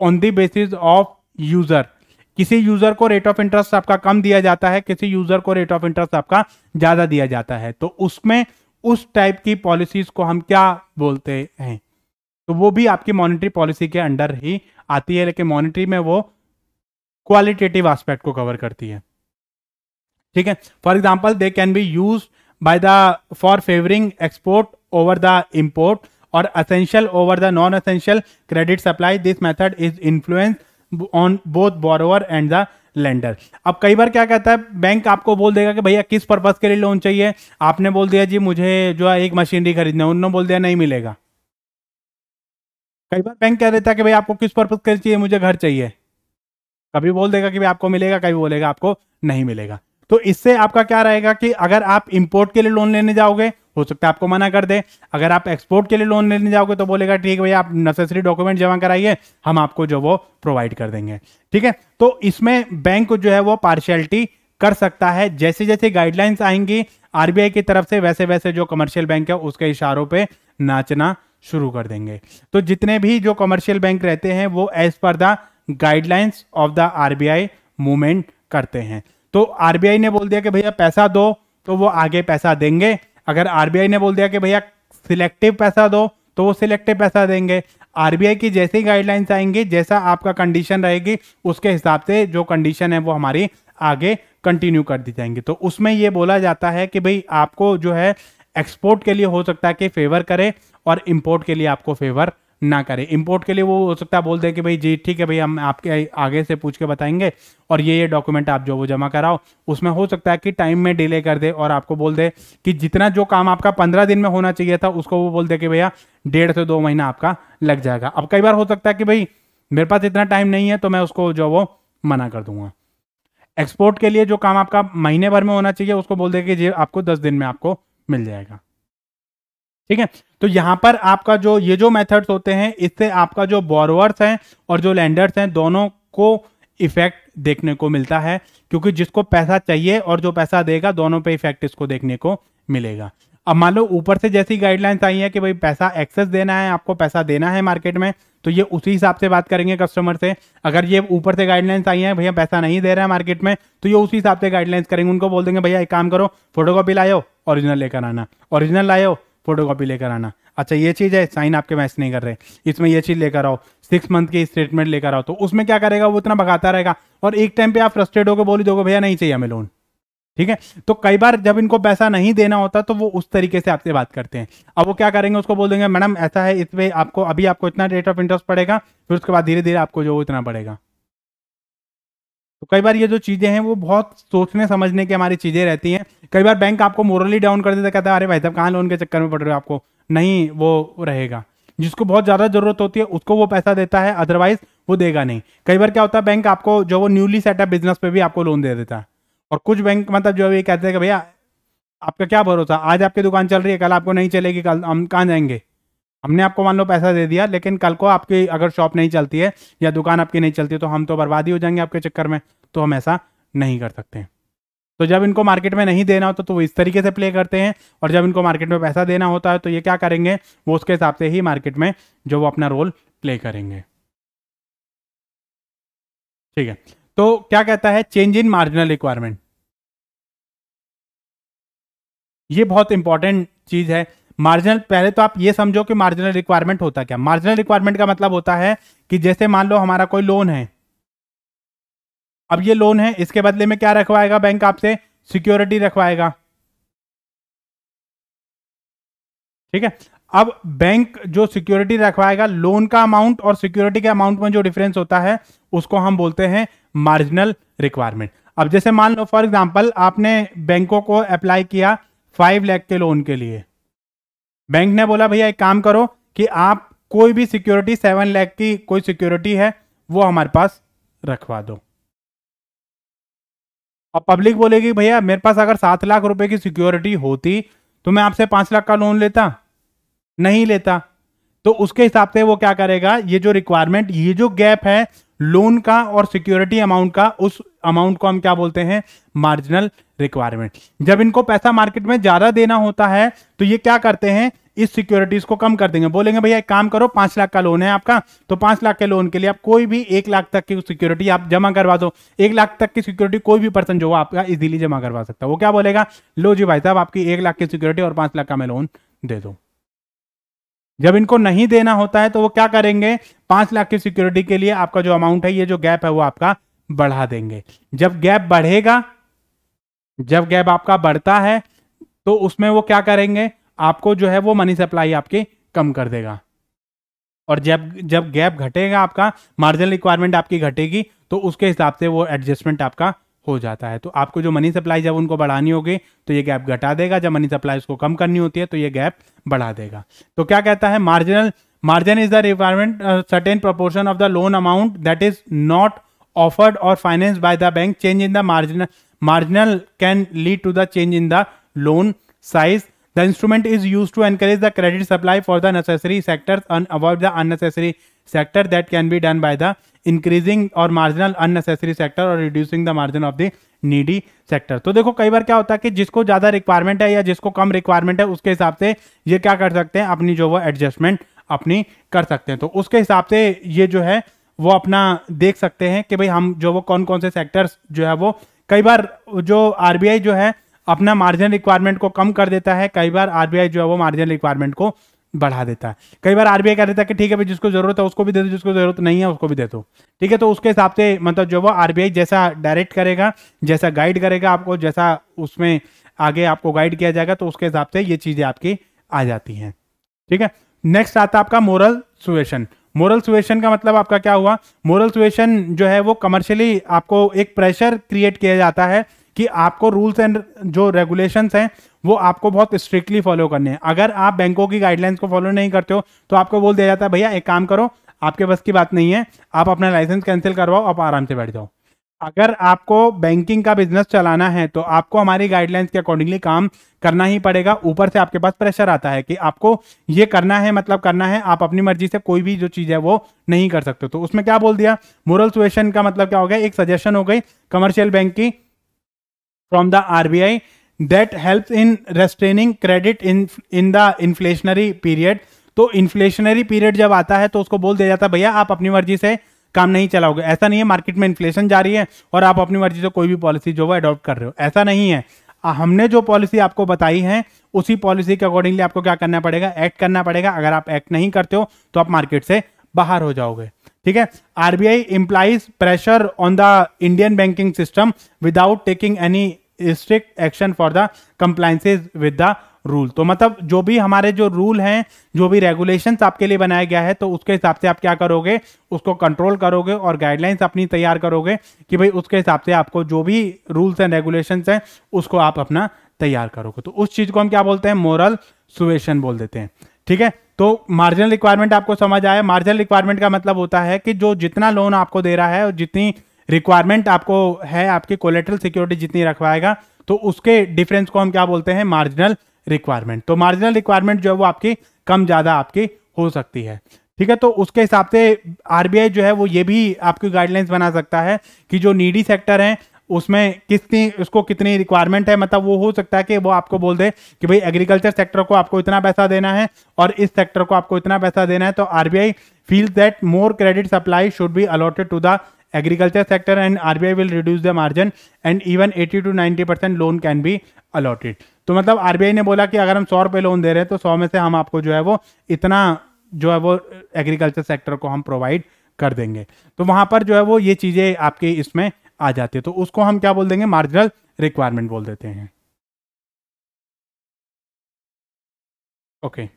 on the basis of user किसी यूज़र को रेट ऑफ़ इंटरेस्ट आपका कम दिया जाता है, किसी यूज़र को रेट ऑफ़ इंटरेस्ट आपका ज़्यादा दिया जाता है तो उसमें उस टाइप की पॉलिसीज़ को हम क्या बोलते हैं? तो वो भी आपकी मॉनिटरी पॉलिसी के अंडर ही आती है, लेकिन मॉनिटरी में वो क्वालिटेटिव एस्पेक्ट को कवर करती है। ठीक है? For example they can be use by the for favouring export over the import और essential over the non essential credit supply this method is influence on both borrower and the lender अब कई बार क्या कहता है? Bank आपको बोल देगा कि भैया, किस पर्पज के लिए लोन चाहिए? आपने बोल दिया, जी, मुझे जो है एक मशीनरी खरीदना उन्होंने बोल दिया, नहीं मिलेगा। कई बार बैंक कह देता है कि भाई आपको किस पर्पज के लिए चाहिए? मुझे घर चाहिए। कभी बोल देगा कि भाई आपको मिलेगा। कभी बोलेगा, आपको नहीं मिलेगा। तो इससे आपका क्या रहेगा कि अगर आप इंपोर्ट के लिए लोन लेने जाओगे, हो सकता है आपको मना कर दे। अगर आप एक्सपोर्ट के लिए लोन लेने जाओगे तो बोलेगा, ठीक है भैया, आप नेसेसरी डॉक्यूमेंट जमा कराइए, हम आपको जो वो प्रोवाइड कर देंगे। ठीक है? तो इसमें बैंक जो है वो पार्शियलिटी कर सकता है। जैसे जैसे गाइडलाइंस आएँगी आरबीआई की तरफ़ से वैसे वैसे जो कमर्शियल बैंक है, उसके इशारों पे नाचना शुरू कर देंगे। तो जितने भी जो कमर्शियल बैंक रहते हैं, वो as per the guidelines of the RBI movement करते हैं। तो आरबीआई ने बोल दिया कि भैया पैसा दो तो वो आगे पैसा देंगे। अगर आरबीआई ने बोल दिया कि भैया सिलेक्टिव पैसा दो तो वो सिलेक्टिव पैसा देंगे। आरबीआई की जैसी गाइडलाइंस आएँगी, जैसा आपका कंडीशन रहेगी, उसके हिसाब से जो कंडीशन है वो हमारी आगे कंटिन्यू कर दी जाएँगी। तो उसमें ये बोला जाता है कि भाई आपको जो है एक्सपोर्ट के लिए हो सकता है कि फेवर करे और इम्पोर्ट के लिए आपको फेवर ना करें। इंपोर्ट के लिए वो हो सकता है बोल दे कि भाई, जी, ठीक है भाई, हम आपके आगे से पूछ के बताएँगे और ये ये डॉक्यूमेंट आप जो वो जमा कराओ। उसमें हो सकता है कि टाइम में डिले कर दे और आपको बोल दे कि जितना जो काम आपका पंद्रह दिन में होना चाहिए था, उसको वो बोल दे कि भैया, डेढ़ से दो महीना आपका लग जाएगा। अब कई बार हो सकता है कि भाई, मेरे पास इतना टाइम नहीं है तो मैं उसको जो वो मना कर दूँगा। एक्सपोर्ट के लिए जो काम आपका महीने भर में होना चाहिए, उसको बोल दे कि जी, आपको दस दिन में आपको मिल जाएगा। ठीक है? तो यहाँ पर आपका जो, ये जो मेथड्स होते हैं, इससे आपका जो बोरवर्स हैं और जो लैंडर्स हैं, दोनों को इफ़ेक्ट देखने को मिलता है, क्योंकि जिसको पैसा चाहिए और जो पैसा देगा, दोनों पे इफ़ेक्ट इसको देखने को मिलेगा। अब मान लो ऊपर से जैसी गाइडलाइंस आई है कि भाई पैसा एक्सेस देना है, आपको पैसा देना है मार्केट में तो ये उसी हिसाब से बात करेंगे कस्टमर से। अगर ये ऊपर से गाइडलाइंस आई है, भैया पैसा नहीं दे रहा है मार्केट में तो ये उसी हिसाब से गाइडलाइंस करेंगे, उनको बोल देंगे, भैया एक काम करो फोटोकॉपी लाओ ओरिजिनल लेकर आना। ओरिजिनल लाओ फोटोकॉपी लेकर आना। अच्छा ये चीज़ है, साइन आपके मैच नहीं कर रहे। इसमें ये चीज़ लेकर आओ सिक्स मंथ की स्टेटमेंट लेकर आओ। तो उसमें क्या करेगा? वो इतना भगाता रहेगा। और एक टाइम पे आप फ्रस्ट्रेट होकर बोली दोगे, भैया, नहीं चाहिए हमें लोन ठीक है? तो कई बार जब इनको पैसा नहीं देना होता तो वो उस तरीके से आपसे बात करते हैं। अब वो क्या करेंगे, उसको बोल देंगे, मैडम, ऐसा है इसमें आपको, अभी आपको इतना रेट ऑफ़ इंटरेस्ट पड़ेगा, फिर उसके बाद धीरे धीरे आपको जो इतना पड़ेगा। तो कई बार ये जो चीज़ें हैं, वो बहुत सोचने, समझने की हमारी चीज़ें रहती हैं। कई बार बैंक आपको मोरली डाउन कर देता कहता है, अरे भाई साहब, कहाँ लोन के चक्कर में पड़ रहे हो आपको? नहीं, वो रहेगा। जिसको बहुत ज़्यादा ज़रूरत होती है, उसको वो पैसा देता है अदरवाइज़ वो देगा नहीं। कई बार क्या होता है, बैंक आपको जो वो न्यूली सेटअप बिज़नेस पे भी आपको लोन दे देता है। और कुछ बैंक मतलब जो ये कहते हैं कि, भैया, आपका क्या भरोसा? आज आपकी दुकान चल रही है, कल आपको नहीं चलेगी, कल हम कहाँ जाएँगे? हमने आपको मान लो पैसा दे दिया, लेकिन कल को आपकी अगर शॉप नहीं चलती है या दुकान आपकी नहीं चलती है तो हम तो बर्बादी हो जाएँगे आपके चक्कर में तो हम ऐसा नहीं कर सकते तो जब इनको मार्केट में नहीं देना होता तो वो इस तरीके से प्ले करते हैं, और जब इनको मार्केट में पैसा देना होता है तो ये क्या करेंगे, वो उसके हिसाब से ही मार्केट में जो वो अपना रोल प्ले करेंगे। ठीक है तो क्या कहता है चेंज इन मार्जिनल रिक्वायरमेंट ये बहुत इंपॉर्टेंट चीज़ है मार्जिनल पहले तो आप ये समझो कि मार्जिनल रिक्वायरमेंट होता क्या? मार्जिनल रिक्वायरमेंट का मतलब होता है कि जैसे मान लो हमारा कोई लोन है। अब ये लोन है, इसके बदले में क्या रखवाएगा बैंक आपसे? सिक्योरिटी रखवाएगा। ठीक है? अब बैंक जो सिक्योरिटी रखवाएगा लोन का अमाउंट और सिक्योरिटी के अमाउंट में जो डिफरेंस होता है, उसको हम बोलते हैं मार्जिनल रिक्वायरमेंट अब जैसे मान लो फॉर एग्जांपल आपने बैंकों को अप्लाई किया फाइव लैख के लोन के लिए। बैंक ने बोला, भैया, एक काम करो कि आप कोई भी सिक्योरिटी, सेवन लैख की कोई सिक्योरिटी है, वो हमारे पास रखवा दो। और पब्लिक बोलेगी, भैया, मेरे पास अगर सात लाख रुपए की सिक्योरिटी होती तो मैं आपसे पाँच लाख का लोन लेता? नहीं लेता। तो उसके हिसाब से वो क्या करेगा, ये जो रिक्वायरमेंट ये जो गैप है लोन का और सिक्योरिटी अमाउंट का, उस अमाउंट को हम क्या बोलते हैं? मार्जिनल रिक्वायरमेंट जब इनको पैसा मार्केट में ज़्यादा देना होता है तो ये क्या करते हैं? इस सिक्योरिटीज को कम कर देंगे। बोलेंगे, भैया, एक काम करो, पाँच लाख का लोन है आपका तो पाँच लाख के लोन के लिए आप कोई भी एक लाख तक की सिक्योरिटी आप जमा करवा दो। एक लाख तक की सिक्योरिटी कोई भी पर्सन जो आपका इजीली जमा करवा सकता है। वो क्या बोलेगा, लो जी भाई साहब, आपकी एक लाख की सिक्योरिटी और पाँच लाख का मैं लोन दे दो। जब इनको नहीं देना होता है तो वो क्या करेंगे, पाँच लाख की सिक्योरिटी के लिए आपका जो अमाउंट है, ये जो गैप है, वो आपका बढ़ा देंगे। जब गैप बढ़ेगा, जब गैप आपका बढ़ता है तो उसमें वो क्या करेंगे आपको जो है वो मनी सप्लाई आपके कम कर देगा। और जब जब गैप घटेगा आपका मार्जिनल रिक्वायरमेंट आपकी घटेगी तो उसके हिसाब से वो एडजस्टमेंट आपका हो जाता है। तो आपको जो मनी सप्लाई जब उनको बढ़ानी होगी तो ये गैप घटा देगा। जब मनी सप्लाई उसको कम करनी होती है तो ये गैप बढ़ा देगा। तो क्या कहता है? Marginal margin is the requirement certain proportion of the loan amount that is not offered और finance by the bank change in the marginal marginal can lead to the change in the loan size the instrument is use to encourage the credit supply for the necessary sector and avoid the unnecessary sector that can be done by the increasing और marginal unnecessary sector और reducing the margin of the needy sector तो देखो, कई बार क्या होता है कि जिसको ज़्यादा रिक्वायरमेंट है या जिसको कम रिक्वायरमेंट है, उसके हिसाब से ये क्या कर सकते हैं? अपनी जो वो एडजस्टमेंट अपनी कर सकते हैं। तो उसके हिसाब से ये जो है, वो अपना देख सकते हैं कि भाई हम जो वो कौन कौन से सेक्टर्स जो है वो, कई बार जो आरबीआई जो है अपना मार्जिन रिक्वायरमेंट को कम कर देता है, कई बार आरबीआई जो है वो मार्जिन रिक्वायरमेंट को बढ़ा देता है। कई बार आरबीआई कह देता है कि ठीक है भाई, जिसको ज़रूरत है उसको भी दे दो, जिसको ज़रूरत नहीं है उसको भी दे दो। ठीक है तो उसके हिसाब से मतलब जो वो आरबीआई जैसा डायरेक्ट करेगा, जैसा गाइड करेगा आपको, जैसा उसमें आगे आपको गाइड किया जाएगा तो उसके हिसाब से ये चीज़ें आपकी आ जाती हैं। ठीक है नेक्स्ट आता आपका मोरल सुएशन मोरल सुएशन का मतलब आपका क्या हुआ? मोरल सुएशन जो है वो कमर्शियली आपको एक प्रेशर क्रिएट किया जाता है कि आपको रूल्स एंड जो रेगुलेशंस हैं, वो आपको बहुत स्ट्रिक्टली फॉलो करने हैं। अगर आप बैंकों की गाइडलाइंस को फॉलो नहीं करते हो तो आपको बोल दिया जाता है, भैया, एक काम करो, आपके बस की बात नहीं है, आप अपना लाइसेंस कैंसिल करवाओ, आप आराम से बैठ जाओ। अगर आपको बैंकिंग का बिज़नेस चलाना है तो आपको हमारी गाइडलाइंस के अकॉर्डिंगली काम करना ही पड़ेगा। ऊपर से आपके पास प्रेशर आता है कि आपको ये करना है मतलब करना है, आप अपनी मर्ज़ी से कोई भी जो चीज़ है, वो नहीं कर सकते तो उसमें क्या बोल दिया? मोरल सुएशन का मतलब क्या हो गया? एक सजेशन हो गई कमर्शियल बैंक की from the RBI that help in restraining credit in in the inflationary period तो इन्फ्लेशनरी पीरियड जब आता है तो उसको बोल दिया जाता है, भैया, आप अपनी मर्ज़ी से काम नहीं चलाओगे। ऐसा नहीं है मार्केट में इन्फ्लेशन जारी है और आप अपनी मर्ज़ी से कोई भी पॉलिसी जो वो अडॉप्ट कर रहे हो। ऐसा नहीं है। हमने जो पॉलिसी आपको बताई है, उसी पॉलिसी के अकॉर्डिंगली आपको क्या करना पड़ेगा? एक्ट करना पड़ेगा। अगर आप एक्ट नहीं करते हो तो आप मार्केट से बाहर हो जाओगे। ठीक है? RBI implies pressure on the Indian banking system without taking any strict action for the compliances with the rule तो मतलब जो भी हमारे जो रूल हैं, जो भी रेगुलेशंस आपके लिए बनाया गया है तो उसके हिसाब से आप क्या करोगे? उसको कंट्रोल करोगे और गाइडलाइंस अपनी तैयार करोगे कि भाई उसके हिसाब से आपको जो भी रूल्स एंड रेगुलेशंस हैं, उसको आप अपना तैयार करोगे। तो उस चीज़ को हम क्या बोलते हैं? मोरल सुवेशन बोल देते हैं। ठीक है? तो मार्जिनल रिक्वायरमेंट आपको समझ आया। मार्जिनल रिक्वायरमेंट का मतलब होता है कि जो जितना लोन आपको दे रहा है और जितनी रिक्वायरमेंट आपको है, आपकी कोलेट्रल सिक्योरिटी जितनी रखवाएगा तो उसके डिफरेंस को हम क्या बोलते हैं? मार्जिनल रिक्वायरमेंट तो मार्जिनल रिक्वायरमेंट जो है वो आपकी कम ज़्यादा आपकी हो सकती है। ठीक है तो उसके हिसाब से आरबीआई जो है वो ये भी आपकी गाइडलाइंस बना सकता है कि जो नीडी सेक्टर है, उसमें कितनी, उसको कितनी रिक्वायरमेंट है मतलब वो हो सकता है कि वो आपको बोल दे कि भाई एग्रीकल्चर सेक्टर को आपको इतना पैसा देना है और इस सेक्टर को आपको इतना पैसा देना है तो RBI feel that more credit supply should be allotted to the agriculture sector and RBI will reduce the margin and even 80 to 90 percent loan can be allotted तो मतलब आरबीआई ने बोला कि अगर हम सौ रुपये लोन दे रहे हैं तो सौ में से हम आपको जो है वो इतना जो है वो एग्रीकल्चर सेक्टर को हम प्रोवाइड कर देंगे। तो वहाँ पर जो है वो ये चीज़ें आपके इसमें आ जाती है। तो उसको हम क्या बोल देंगे? मार्जिनल रिक्वायरमेंट बोल देते हैं। Okay okay.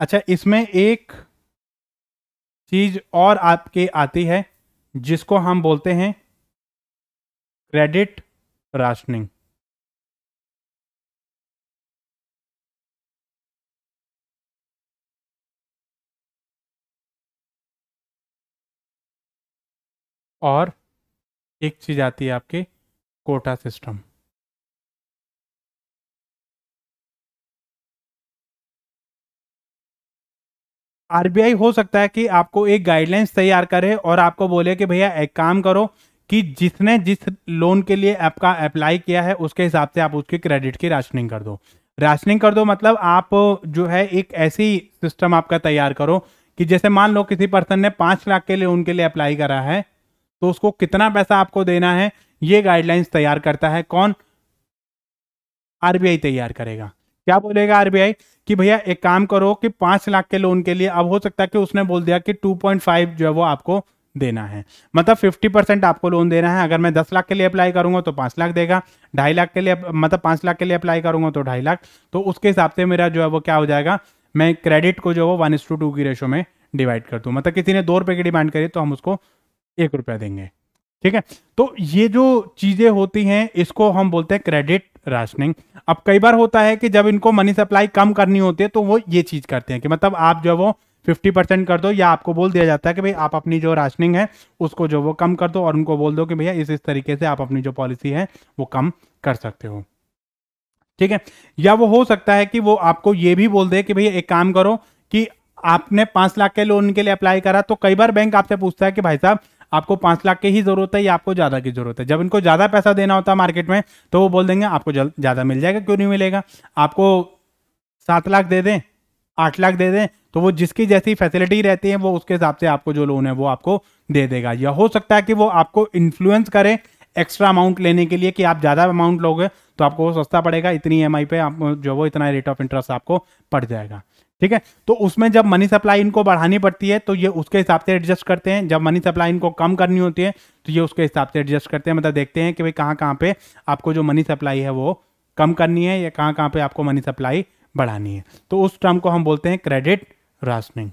अच्छा इसमें एक चीज़ और आपके आती है, जिसको हम बोलते हैं क्रेडिट राशनिंग और एक चीज़ आती है आपके कोटा सिस्टम आरबीआई हो सकता है कि आपको एक गाइडलाइंस तैयार करे और आपको बोले कि भैया, एक काम करो कि जिसने जिस लोन के लिए आपका अप्लाई किया है, उसके हिसाब से आप उसके क्रेडिट की राशनिंग कर दो। राशनिंग कर दो मतलब आप जो है एक ऐसी सिस्टम आपका तैयार करो कि जैसे मान लो किसी पर्सन ने पाँच लाख के लिए उनके लिए अप्लाई करा है तो उसको कितना पैसा आपको देना है, ये गाइडलाइंस तैयार करता है कौन? आरबीआई तैयार करेगा। क्या बोलेगा आरबीआई कि भैया, एक काम करो कि पाँच लाख के लोन के लिए, अब हो सकता है कि उसने बोल दिया कि टू पॉइंट फाइव जो है वो आपको देना है। मतलब फिफ्टी परसेंट आपको लोन देना है। अगर मैं दस लाख के लिए अप्लाई करूँगा तो पाँच लाख देगा। ढाई लाख के लिए मतलब पाँच लाख के लिए अप्लाई करूँगा तो ढाई लाख। तो उसके हिसाब से मेरा जो है वो क्या हो जाएगा, मैं क्रेडिट को जो है वो वन टू टू की रेशो में डिवाइड कर दूँ। मतलब किसी ने दो रुपए की डिमांड करी तो हम उसको एक रुपया देंगे। ठीक है? तो ये जो चीज़ें होती हैं, इसको हम बोलते हैं क्रेडिट राशनिंग अब कई बार होता है कि जब इनको मनी सप्लाई कम करनी होती है तो वो ये चीज़ करते हैं कि मतलब आप जो वो फिफ्टी परसेंट कर दो, या आपको बोल दिया जाता है कि भाई आप अपनी जो राशनिंग है, उसको जो वो कम कर दो और उनको बोल दो कि भैया इस इस तरीके से आप अपनी जो पॉलिसी है, वो कम कर सकते हो। ठीक है? या वो हो सकता है कि वो आपको ये भी बोल दे कि भैया एक काम करो कि आपने पाँच लाख के लोन के लिए अप्लाई करा तो कई बार बैंक आपसे पूछता है कि भाई साहब आपको पाँच लाख की ही ज़रूरत है या आपको ज़्यादा की ज़रूरत है? जब इनको ज़्यादा पैसा देना होता है मार्केट में तो वो बोल देंगे, आपको ज़्यादा मिल जाएगा, क्यों नहीं मिलेगा? आपको सात लाख दे दें, आठ लाख दे दें तो वो जिसकी जैसी फैसिलिटी रहती है, वो उसके हिसाब से आपको जो लोन है, वो आपको दे देगा। या हो सकता है कि वो आपको इन्फ्लुएंस करे एक्स्ट्रा अमाउंट लेने के लिए कि आप ज़्यादा अमाउंट लोगे तो आपको वो सस्ता पड़ेगा, इतनी ई पे आप, जो वो इतना रेट ऑफ़ इंटरेस्ट आपको पड़ जाएगा। ठीक है? तो उसमें जब मनी सप्लाई इनको बढ़ानी पड़ती है तो ये उसके हिसाब से एडजस्ट करते हैं। जब मनी सप्लाई इनको कम करनी होती है तो ये उसके हिसाब से एडजस्ट करते हैं। मतलब देखते हैं कि भाई कहाँ कहाँ पे आपको जो मनी सप्लाई है वो कम करनी है, या कहाँ कहाँ पे आपको मनी सप्लाई बढ़ानी है। तो उस टर्म को हम बोलते हैं क्रेडिट राशनिंग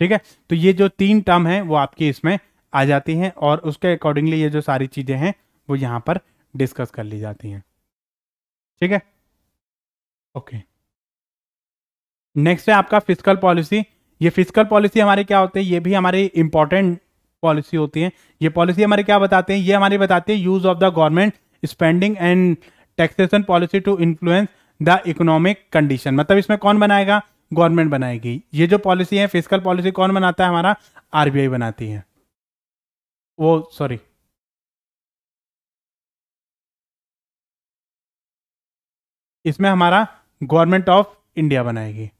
ठीक है? तो ये जो तीन टर्म है, वो आपकी इसमें आ जाती हैं, और उसके अकॉर्डिंगली ये जो सारी चीज़ें हैं, वो यहाँ पर डिस्कस कर ली जाती हैं। ठीक है? Okay okay. नेक्स्ट है आपका फ़िज़िकल पॉलिसी ये फ़िज़िकल पॉलिसी हमारे क्या होते हैं? ये भी हमारे इंपॉर्टेंट पॉलिसी होती है। ये पॉलिसी हमारे क्या बताते हैं? ये हमारे बताते हैं use of the government spending and taxation policy to influence the economic condition मतलब इसमें कौन बनाएगा? गवर्नमेंट बनाएगी। ये जो पॉलिसी है फ़िज़िकल पॉलिसी कौन बनाता है? हमारा आरबीआई बनाती है। वो सॉरी इसमें हमारा गवर्नमेंट ऑफ़ इंडिया बनाएगी।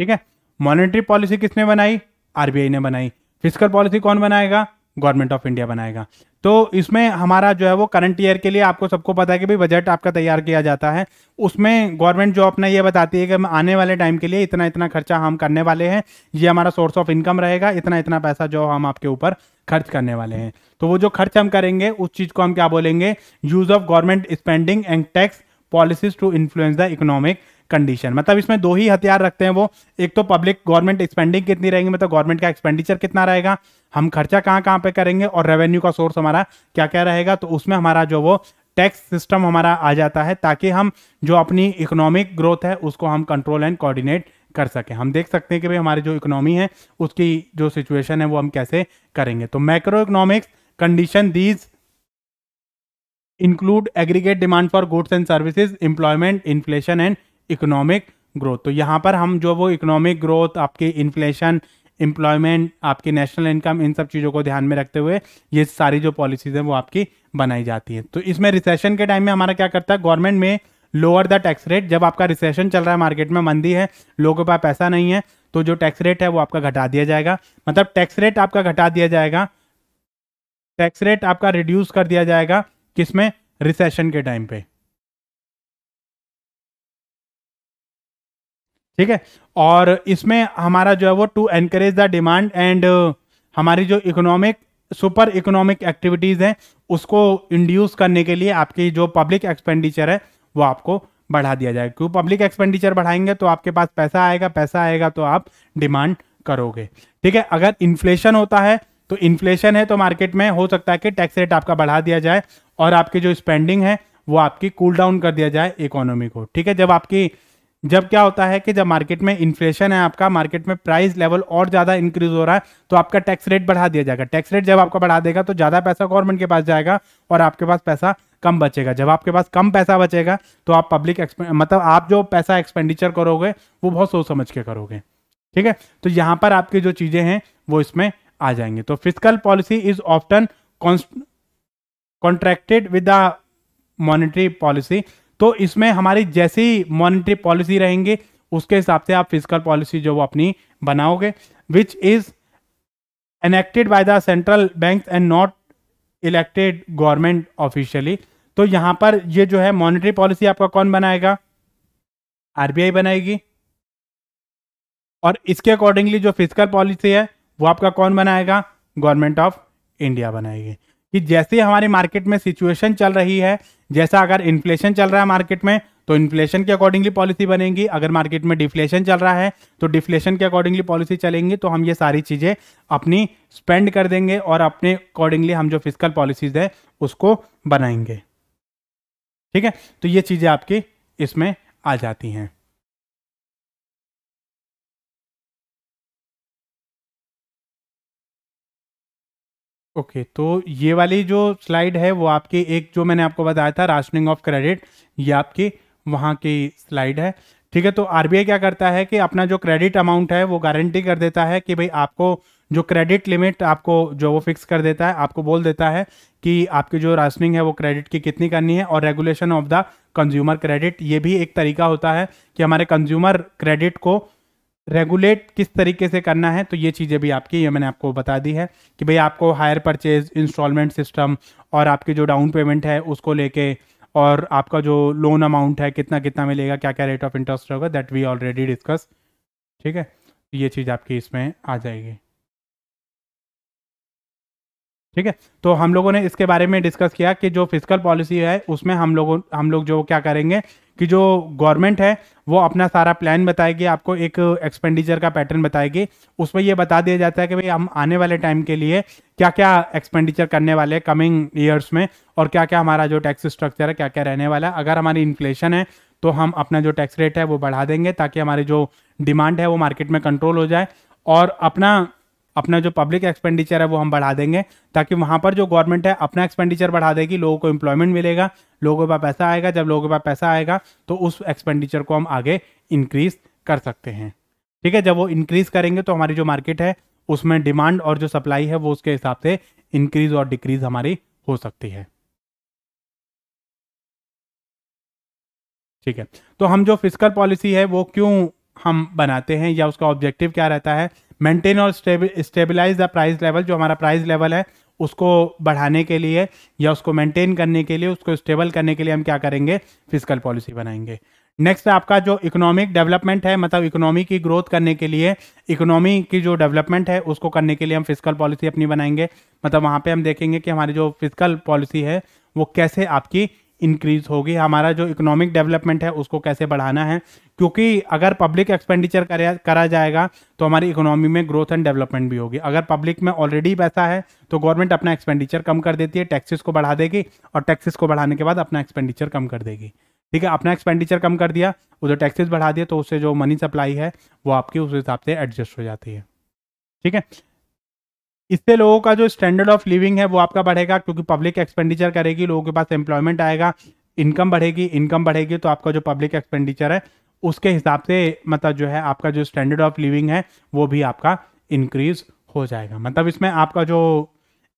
ठीक है? मॉनेटरी पॉलिसी किसने बनाई? आरबीआई ने बनाई। फ़िज़िकल पॉलिसी कौन बनाएगा? गवर्नमेंट ऑफ़ इंडिया बनाएगा। तो इसमें हमारा जो है वो करंट ईयर के लिए आपको सबको पता है कि भाई बजट आपका तैयार किया जाता है। उसमें गवर्नमेंट जो अपना ये बताती है कि आने वाले टाइम के लिए इतना इतना खर्चा हम करने वाले हैं। ये हमारा सोर्स ऑफ़ इनकम रहेगा। इतना इतना पैसा जो हम आपके ऊपर खर्च करने वाले हैं। तो वो जो खर्च हम करेंगे, उस चीज़ को हम क्या बोलेंगे? Use of government spending and tax policies to influence the economic condition मतलब इसमें दो ही हथियार रखते हैं वो। एक तो पब्लिक गवर्नमेंट एक्सपेंडिंग कितनी रहेंगी? मतलब गवर्नमेंट का एक्सपेंडिचर कितना रहेगा? हम खर्चा कहाँ कहाँ पे करेंगे? और रेवेन्यू का सोर्स हमारा क्या क्या रहेगा? तो उसमें हमारा जो वो टैक्स सिस्टम हमारा आ जाता है, ताकि हम जो अपनी इकोनॉमिक ग्रोथ है, उसको हम कंट्रोल एंड कोऑर्डिनेट कर सकें। हम देख सकते हैं कि भाई हमारी जो इकोनॉमी है, उसकी जो सिचुएशन है, वो हम कैसे करेंगे। तो macro economics condition these include aggregate demand for goods and services employment inflation and economic growth तो यहाँ पर हम जो वो इकोनॉमिक ग्रोथ आपकी इन्फ्लेशन एम्प्लॉयमेंट आपकी नेशनल इनकम इन सब चीज़ों को ध्यान में रखते हुए ये सारी जो पॉलिसीज़ हैं वो आपकी बनाई जाती है। तो इसमें रिसेशन के टाइम में हमारा क्या करता है? गवर्नमेंट में लोअर द टैक्स रेट जब आपका रिसेशन चल रहा है मार्केट में मंदी है, लोगों के पास पैसा नहीं है तो जो टैक्स रेट है वो आपका घटा दिया जाएगा। मतलब टैक्स रेट आपका घटा दिया जाएगा टैक्स रेट आपका रिड्यूस कर दिया जाएगा किसमें? रिसेशन के टाइम पे। ठीक है? और इसमें हमारा जो है वो to encourage the demand and हमारी जो इकोनॉमिक सुपर इकोनॉमिक एक्टिविटीज़ हैं, उसको इंड्यूस करने के लिए आपकी जो पब्लिक एक्सपेंडिचर है, वो आपको बढ़ा दिया जाए। क्यों पब्लिक एक्सपेंडिचर बढ़ाएँगे तो आपके पास पैसा आएगा पैसा आएगा तो आप डिमांड करोगे। ठीक है? अगर इन्फ्लेशन होता है तो इन्फ्लेशन है तो मार्केट में हो सकता है कि टैक्स रेट आपका बढ़ा दिया जाए और आपकी जो स्पेंडिंग है, वो आपकी कूल cool डाउन कर दिया जाए इकोनॉमी को। ठीक है? जब आपकी जब क्या होता है कि जब मार्केट में इन्फ्लेशन है आपका मार्केट में प्राइस लेवल और ज़्यादा इंक्रीज हो रहा है तो आपका टैक्स रेट बढ़ा दिया जाएगा। टैक्स रेट जब आपका बढ़ा देगा तो ज़्यादा पैसा गवर्नमेंट के पास जाएगा और आपके पास पैसा कम बचेगा। जब आपके पास कम पैसा बचेगा तो आप पब्लिक मतलब आप जो पैसा एक्सपेंडिचर करोगे, वो बहुत सोच समझ के करोगे। ठीक है? तो यहाँ पर आपकी जो चीज़ें हैं, वो इसमें आ जाएँगे। तो physical policy is often contracted with the monetary policy तो इसमें हमारी जैसी मॉनिटरी पॉलिसी रहेंगे, उसके हिसाब से आप फ़िज़िकल पॉलिसी जो वो अपनी बनाओगे which is enacted by the central bank and not elected government officially तो यहाँ पर ये जो है मॉनिटरी पॉलिसी आपका कौन बनाएगा? आरबीआई बनाएगी। और इसके अकॉर्डिंगली जो फ़िज़िकल पॉलिसी है, वो आपका कौन बनाएगा? गवर्नमेंट ऑफ़ इंडिया बनाएगी। कि जैसे हमारी मार्केट में सिचुएशन चल रही है, जैसा अगर इन्फ्लेशन चल रहा है मार्केट में तो इन्फ्लेशन के अकॉर्डिंगली पॉलिसी बनेगी। अगर मार्केट में डिफ्लेशन चल रहा है तो डिफ्लेशन के अकॉर्डिंगली पॉलिसी चलेंगी तो हम ये सारी चीज़ें अपनी स्पेंड कर देंगे और अपने अकॉर्डिंगली हम जो फ़िज़िकल पॉलिसीज़ है, उसको बनाएँगे। ठीक है? तो ये चीज़ें आपकी इसमें आ जाती हैं। ओके तो ये वाली जो स्लाइड है, वो आपकी एक, जो मैंने आपको बताया था, राशनिंग ऑफ़ क्रेडिट, ये आपकी वहाँ की स्लाइड है। ठीक है तो आरबीआई क्या करता है कि अपना जो क्रेडिट अमाउंट है, वो गारंटी कर देता है कि भाई आपको जो क्रेडिट लिमिट आपको, जो वो फिक्स कर देता है, आपको बोल देता है कि आपकी जो राशनिंग है, वो क्रेडिट की कितनी करनी है और regulation of the consumer credit. ये भी एक तरीका होता है कि हमारे कंज्यूमर क्रेडिट को रेगुलेट किस तरीके से करना है तो ये चीज़ें भी आपकी, ये मैंने आपको बता दी है कि भाई आपको हायर परचेज इंस्टॉलमेंट सिस्टम और आपकी जो डाउन पेमेंट है उसको लेके और आपका जो लोन अमाउंट है कितना कितना मिलेगा क्या क्या रेट ऑफ़ इंटरेस्ट होगा दैट वी ऑलरेडी डिस्कस ठीक है? ये चीज़ आपकी इसमें आ जाएगी। ठीक है? तो हम लोगों ने इसके बारे में डिस्कस किया कि जो फ़िज़िकल पॉलिसी है, उसमें हम लोगों, हम लोग जो क्या करेंगे कि जो गवर्नमेंट है, वो अपना सारा प्लान बताएगी, आपको एक एक्सपेंडिचर का पैटर्न बताएगी। उसमें ये बता दिया जाता है कि भाई हम आने वाले टाइम के लिए क्या क्या एक्सपेंडिचर करने वाले हैं कमिंग ईयर्स में और क्या क्या हमारा जो टैक्स स्ट्रक्चर है क्या क्या रहने वाला है। अगर हमारी इन्फ्लेशन है तो हम अपना जो टैक्स रेट है, वो बढ़ा देंगे ताकि हमारी जो डिमांड है, वो मार्केट में कंट्रोल हो जाए और अपना अपना जो पब्लिक एक्सपेंडिचर है वो हम बढ़ा देंगे, ताकि वहाँ पर जो गवर्नमेंट है अपना एक्सपेंडिचर बढ़ा देगी, लोगों को एम्प्लॉयमेंट मिलेगा, लोगों के पास पैसा आएगा, जब लोगों के पास पैसा आएगा तो उस एक्सपेंडिचर को हम आगे इंक्रीज कर सकते हैं। ठीक है, जब वो इंक्रीज करेंगे तो हमारी जो मार्केट है, उसमें डिमांड और जो सप्लाई है, वो उसके हिसाब से इंक्रीज और डिक्रीज हमारी हो सकती है। ठीक है तो हम जो फ़िज़िकल पॉलिसी है, वो क्यों हम बनाते हैं या उसका ऑब्जेक्टिव क्या रहता है मेंटेन और स्टेबलाइज द प्राइस लेवल जो हमारा प्राइस लेवल है, उसको बढ़ाने के लिए या उसको मेंटेन करने के लिए, उसको स्टेबल करने के लिए हम क्या करेंगे? फ़िज़िकल पॉलिसी बनाएँगे। नेक्स्ट आपका जो इकोनॉमिक डेवलपमेंट है मतलब इकोनॉमी की ग्रोथ करने के लिए इकोनॉमी की जो डेवलपमेंट है, उसको करने के लिए हम फ़िज़िकल पॉलिसी अपनी बनाएँगे। मतलब वहाँ पे हम देखेंगे कि हमारी जो फ़िज़िकल पॉलिसी है, वो कैसे आपकी इंक्रीज होगी। हमारा जो इकोनॉमिक डेवलपमेंट है, उसको कैसे बढ़ाना है? क्योंकि अगर पब्लिक एक्सपेंडिचर करा जाएगा तो हमारी इकोनॉमी में ग्रोथ एंड डेवलपमेंट भी होगी। अगर पब्लिक में ऑलरेडी पैसा है तो गवर्नमेंट अपना एक्सपेंडिचर कम कर देती है टैक्सेस को बढ़ा देगी, और टैक्सेस को बढ़ाने के बाद अपना एक्सपेंडिचर कम कर देगी। ठीक है, अपना एक्सपेंडिचर कम कर दिया उधर टैक्सेस बढ़ा दिया तो उससे जो मनी सप्लाई है, वो आपकी उस हिसाब से एडजस्ट हो जाती है। ठीक है इससे लोगों का जो स्टैंडर्ड ऑफ़ लिविंग है, वो आपका बढ़ेगा, क्योंकि पब्लिक एक्सपेंडिचर करेगी, लोगों के पास एम्प्लॉयमेंट आएगा इनकम बढ़ेगी इनकम बढ़ेगी तो आपका जो पब्लिक एक्सपेंडिचर है, उसके हिसाब से मतलब जो है, आपका जो स्टैंडर्ड ऑफ़ लिविंग है, वो भी आपका इंक्रीज हो जाएगा। मतलब इसमें आपका जो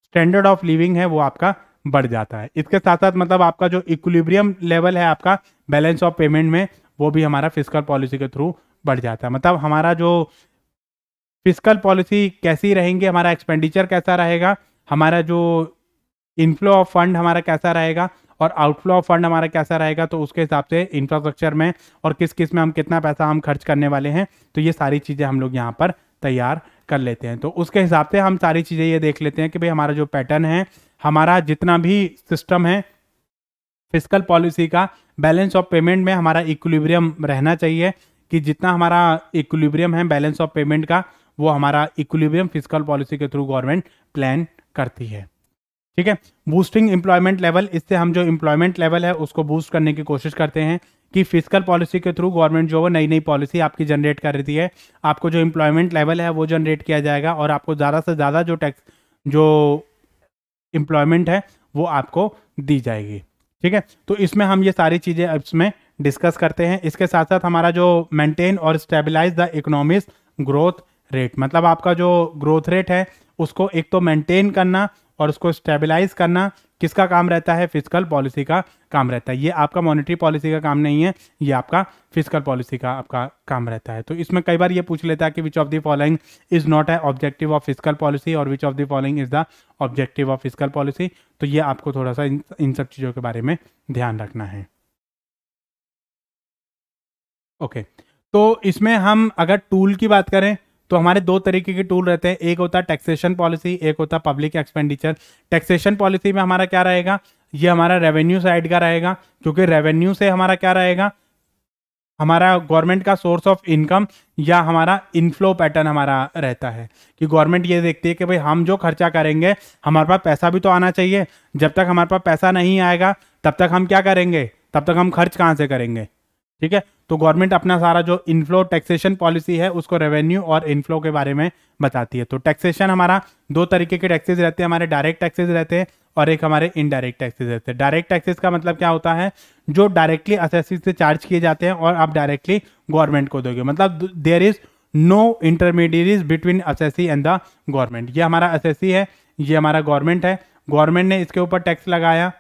स्टैंडर्ड ऑफ़ लिविंग है, वो आपका बढ़ जाता है। इसके साथ साथ मतलब आपका जो इक्विलिब्रियम लेवल है, आपका बैलेंस ऑफ़ पेमेंट में, वो भी हमारा फ़िज़िकल पॉलिसी के थ्रू बढ़ जाता है। मतलब हमारा जो फ़िज़िकल पॉलिसी कैसी रहेंगी? हमारा एक्सपेंडिचर कैसा रहेगा? हमारा जो इनफ्लो ऑफ़ फंड हमारा कैसा रहेगा? और आउटफ्लो ऑफ़ फंड हमारा कैसा रहेगा? तो उसके हिसाब से इंफ्रास्ट्रक्चर में और किस किसमें हम कितना पैसा हम खर्च करने वाले हैं? तो ये सारी चीज़ें हम लोग यहाँ पर तैयार कर लेते हैं। तो उसके हिसाब से हम सारी चीज़ें ये देख लेते हैं कि भाई हमारा जो पैटर्न है, हमारा जितना भी सिस्टम है फ़िज़िकल पॉलिसी का बैलेंस ऑफ़ पेमेंट में हमारा इक्विलिब्रियम रहना चाहिए कि जितना हमारा इक्विलिब्रियम है बैलेंस ऑफ़ पेमेंट का वो हमारा इक्विलिब्रियम फ़िज़िकल पॉलिसी के थ्रू गवर्नमेंट प्लान करती है। ठीक है? बूस्टिंग एम्प्लॉयमेंट लेवल इससे हम जो एम्प्लॉयमेंट लेवल है, उसको बूस्ट करने की कोशिश करते हैं कि फ़िज़िकल पॉलिसी के थ्रू गवर्नमेंट जो है नई नई पॉलिसी आपकी जनरेट कर रही है। आपको जो एम्प्लॉयमेंट लेवल है, वो जनरेट किया जाएगा और आपको ज़्यादा से ज़्यादा जो टैक्स जो एम्प्लॉयमेंट है, वो आपको दी जाएगी। ठीक है? तो इसमें हम ये सारी चीज़ें इसमें डिस्कस करते हैं। इसके साथ साथ हमारा जो मेंटेन और stabilize the economic growth rate मतलब आपका जो ग्रोथ रेट है उसको एक तो मेंटेन करना और उसको स्टेबलाइज करना किसका काम रहता है? फ़िज़िकल पॉलिसी का काम रहता है। ये आपका मॉनेटरी पॉलिसी का काम नहीं है ये आपका फ़िज़िकल पॉलिसी का आपका काम रहता है। तो इसमें कई बार ये पूछ लेता है कि which of the following is not a objective of physical policy और which of the following is the objective of physical policy तो ये आपको थोड़ा सा इन, इन सब चीज़ों के बारे में ध्यान रखना है। Okay okay. तो इसमें हम अगर टूल की बात करें तो हमारे दो तरीके के टूल रहते हैं। एक होता है टैक्सेशन पॉलिसी एक होता है पब्लिक एक्सपेंडिचर टैक्सेशन पॉलिसी में हमारा क्या रहेगा? ये हमारा रेवेन्यू साइड का रहेगा, क्योंकि रेवेन्यू से हमारा क्या रहेगा? हमारा गवर्नमेंट का सोर्स ऑफ़ इनकम या हमारा इनफ्लो पैटर्न हमारा रहता है। कि गवर्नमेंट ये देखती है कि भाई हम जो खर्चा करेंगे, हमारे पास पैसा भी तो आना चाहिए। जब तक हमारे पास पैसा नहीं आएगा, तब तक हम क्या करेंगे? तब तक हम खर्च कहाँ से करेंगे? ठीक है? तो गवर्नमेंट अपना सारा जो इनफ्लो टैक्सेशन पॉलिसी है, उसको रेवेन्यू और इनफ्लो के बारे में बताती है। तो टैक्सेशन हमारा दो तरीके के टैक्सेस रहते हैं। हमारे डायरेक्ट टैक्सेस रहते हैं और एक हमारे इनडायरेक्ट टैक्सेस रहते हैं। डायरेक्ट टैक्सेस का मतलब क्या होता है? जो डायरेक्टली असेसी से चार्ज किए जाते हैं और आप डायरेक्टली गवर्नमेंट को दोगे। मतलब there is no intermediate between assessee and the government ये हमारा असेसी है, ये हमारा गवर्नमेंट है। गवर्नमेंट ने इसके ऊपर टैक्स लगाया,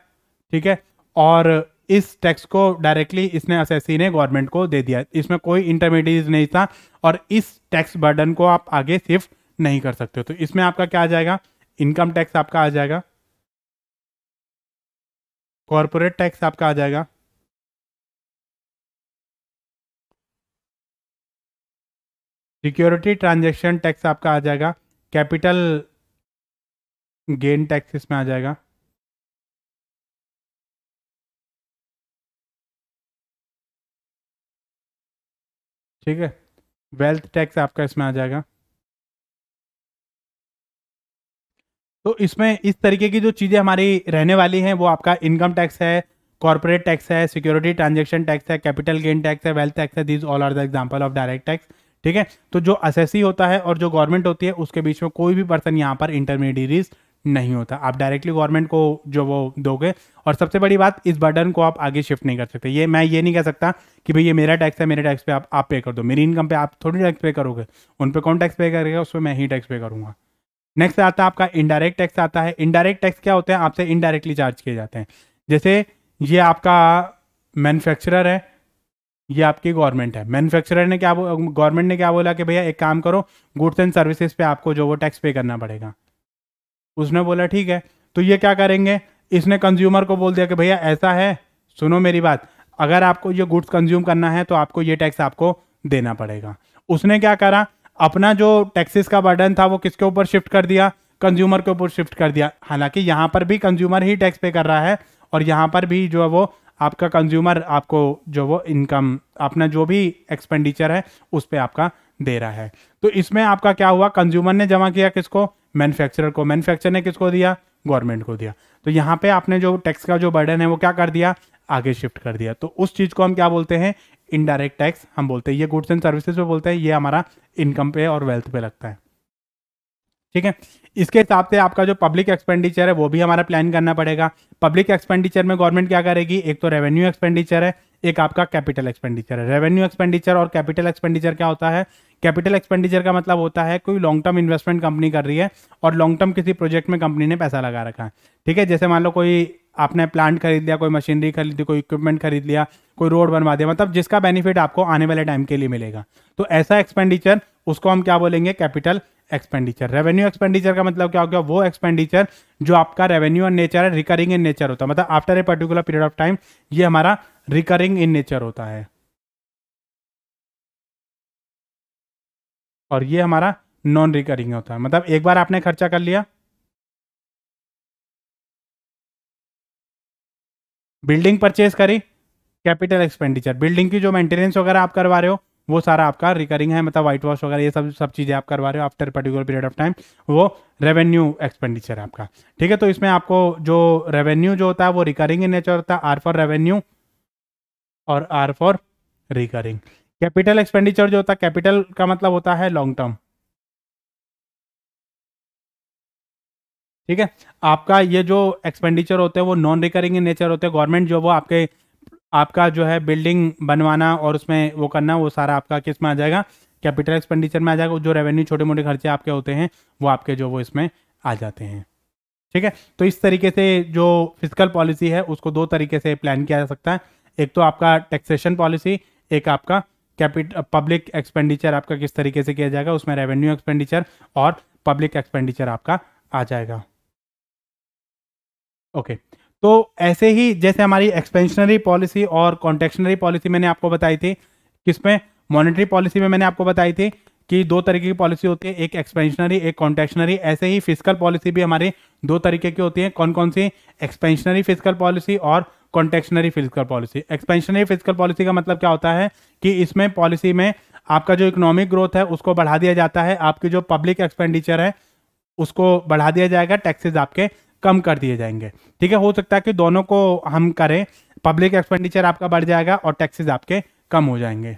ठीक है? और इस टैक्स को डायरेक्टली इसने असेसी ने गवर्नमेंट को दे दिया। इसमें कोई इंटरमीडिएट नहीं था और इस टैक्स बर्डन को आप आगे शिफ्ट नहीं कर सकते तो इसमें आपका क्या आ जाएगा? इनकम टैक्स आपका आ जाएगा। कॉरपोरेट टैक्स आपका आ जाएगा। सिक्योरिटी ट्रांजेक्शन टैक्स आपका आ जाएगा। कैपिटल गेन टैक्स इसमें आ जाएगा। ठीक है? वेल्थ टैक्स आपका इसमें आ जाएगा। तो इसमें इस तरीके की जो चीज़ें हमारी रहने वाली हैं, वो आपका इनकम टैक्स है कॉर्पोरेट टैक्स है सिक्योरिटी ट्रांजेक्शन टैक्स है कैपिटल गेन टैक्स है वेल्थ टैक्स है these all are the example of direct tax ठीक है? तो जो असेसी होता है और जो गवर्नमेंट होती है, उसके बीच में कोई भी पर्सन यहाँ पर इंटरमीडियरीज नहीं होता। आप डायरेक्टली गवर्नमेंट को जो वो दोगे और सबसे बड़ी बात, इस बर्डन को आप आगे शिफ्ट नहीं कर सकते। ये मैं ये नहीं कह सकता कि भाई ये मेरा टैक्स है, मेरे टैक्स पे आप आप पे कर दो। मेरी इनकम पे आप थोड़ी टैक्स पे करोगे। उन पे कौन टैक्स पे करेगा? उस पर मैं ही टैक्स पे करूँगा। नेक्स्ट आता है आपका इनडायरेक्ट टैक्स आता है। इनडायरेक्ट टैक्स क्या होते हैं? आपसे इनडायरेक्टली चार्ज किए जाते हैं। जैसे ये आपका मैन्युफैक्चरर है, ये आपकी गवर्नमेंट है। मैन्युफैक्चरर ने क्या गवर्नमेंट ने क्या बोला कि भैया एक काम करो गुड्स एंड सर्विसेज़ पे आपको जो वो टैक्स पे करना पड़ेगा। उसने बोला, ठीक है तो ये क्या करेंगे? इसने कंज्यूमर को बोल दिया कि, भैया, ऐसा है, सुनो मेरी बात, अगर आपको ये गुड्स कंज्यूम करना है तो आपको ये टैक्स आपको देना पड़ेगा। उसने क्या करा? अपना जो टैक्सेस का बर्डन था, वो किसके ऊपर शिफ्ट कर दिया? कंज्यूमर के ऊपर शिफ्ट कर दिया। हालाँकि यहाँ पर भी कंज्यूमर ही टैक्स पे कर रहा है, और यहाँ पर भी जो है वो आपका कंज्यूमर आपको जो वो इनकम अपना जो भी एक्सपेंडिचर है, उस पर आपका दे रहा है। तो इसमें आपका क्या हुआ? कंज्यूमर ने जमा किया किसको? मैन्युफैक्चरर को। मैन्युफैक्चर ने किसको दिया? गवर्नमेंट को दिया। तो यहाँ पे आपने जो टैक्स का जो बर्डन है वो क्या कर दिया? आगे शिफ्ट कर दिया। तो उस चीज़ को हम क्या बोलते हैं? इनडायरेक्ट टैक्स हम बोलते हैं। ये गुड्स एंड सर्विसेज़ पे बोलते हैं। ये हमारा इनकम पे और वेल्थ पे लगता है। ठीक है? इसके हिसाब से आपका जो पब्लिक एक्सपेंडिचर है, वो भी हमारा प्लान करना पड़ेगा। पब्लिक एक्सपेंडिचर में गवर्नमेंट क्या करेगी? एक तो रेवेन्यू एक्सपेंडिचर है, एक आपका कैपिटल एक्सपेंडिचर है। रेवेन्यू एक्सपेंडिचर और कैपिटल एक्सपेंडिचर क्या होता है? कैपिटल एक्सपेंडिचर का मतलब होता है कोई लॉन्ग टर्म इन्वेस्टमेंट कंपनी कर रही है और लॉन्ग टर्म किसी प्रोजेक्ट में कंपनी ने पैसा लगा रखा है। ठीक है, जैसे मान लो कोई आपने प्लांट खरीद लिया, कोई मशीनरी खरीद ली, कोई इक्विपमेंट खरीद लिया, कोई रोड बनवा दिया मतलब जिसका बेनिफिट आपको आने वाले टाइम के लिए मिलेगा। तो ऐसा एक्सपेंडिचर उसको हम क्या बोलेंगे? कैपिटल एक्सपेंडिचर रेवेन्यू एक्सपेंडिचर का मतलब क्या हो गया? वो एक्सपेंडिचर जो आपका रेवेन्यू और नेचर है रिकरिंग इन नेचर होता है। मतलब after a particular period of time ये हमारा रिकरिंग इन नेचर होता है। और ये हमारा नॉन रिकरिंग होता है। मतलब एक बार आपने खर्चा कर लिया। बिल्डिंग परचेज करी कैपिटल एक्सपेंडिचर बिल्डिंग की जो मेंटेनेंस वगैरह आप करवा रहे हो, वो सारा आपका रिकरिंग है। मतलब व्हाइट वॉश वगैरह, ये सब सब चीज़ें आप करवा रहे हो after particular period of time वो रेवेन्यू एक्सपेंडिचर है आपका। ठीक है तो इसमें आपको जो रेवेन्यू जो होता है, वो रिकरिंग इन नेचर होता है। आर फॉर रेवेन्यू और R for recurring capital expenditure जो होता है कैपिटल का मतलब होता है लॉन्ग टर्म ठीक है? आपका ये जो एक्सपेंडिचर होते हैं, वो नॉन रिकरिंग इन नेचर होते हैं। गवर्नमेंट जो वो आपके, आपका जो है बिल्डिंग बनवाना और उसमें वो करना, वो सारा आपका किसमें आ जाएगा? कैपिटल एक्सपेंडिचर में आ जाएगा। जो रेवेन्यू छोटे मोटे खर्चे आपके होते हैं, वो आपके जो वो इसमें आ जाते हैं। ठीक है? तो इस तरीके से जो फ़िज़िकल पॉलिसी है, उसको दो तरीके से प्लान किया जा सकता है। एक तो आपका टैक्सेशन पॉलिसी एक आपका कैपिट पब्लिक एक्सपेंडिचर आपका किस तरीके से किया जाएगा, उसमें रेवेन्यू एक्सपेंडिचर और पब्लिक एक्सपेंडिचर आपका आ जाएगा ओके okay. तो ऐसे ही जैसे हमारी एक्सपेंशनरी पॉलिसी और कॉन्टेक्शनरी पॉलिसी मैंने आपको बताई थी, किसमें मॉनेटरी पॉलिसी में मैंने आपको बताई थी कि दो तरीके की पॉलिसी होती है, एक एक्सपेंशनरी एक कॉन्टेक्शनरी ऐसे ही फ़िज़िकल पॉलिसी भी हमारी दो तरीके की होती है कौन कौन सी? एक्सपेंशनरी फ़िज़िकल पॉलिसी और contractionary physical policy expansionary physical policy का मतलब क्या होता है? कि इसमें पॉलिसी में आपका जो इकोनॉमिक ग्रोथ है, उसको बढ़ा दिया जाता है। आपकी जो पब्लिक एक्सपेंडिचर है, उसको बढ़ा दिया जाएगा टैक्सेस आपके कम कर दिए जाएँगे। ठीक है? हो सकता है कि दोनों को हम करें पब्लिक एक्सपेंडिचर आपका बढ़ जाएगा और टैक्सेस आपके कम हो जाएँगे।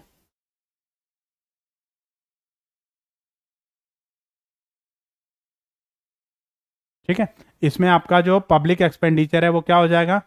ठीक है? इसमें आपका जो पब्लिक एक्सपेंडिचर है, वो क्या हो जाएगा?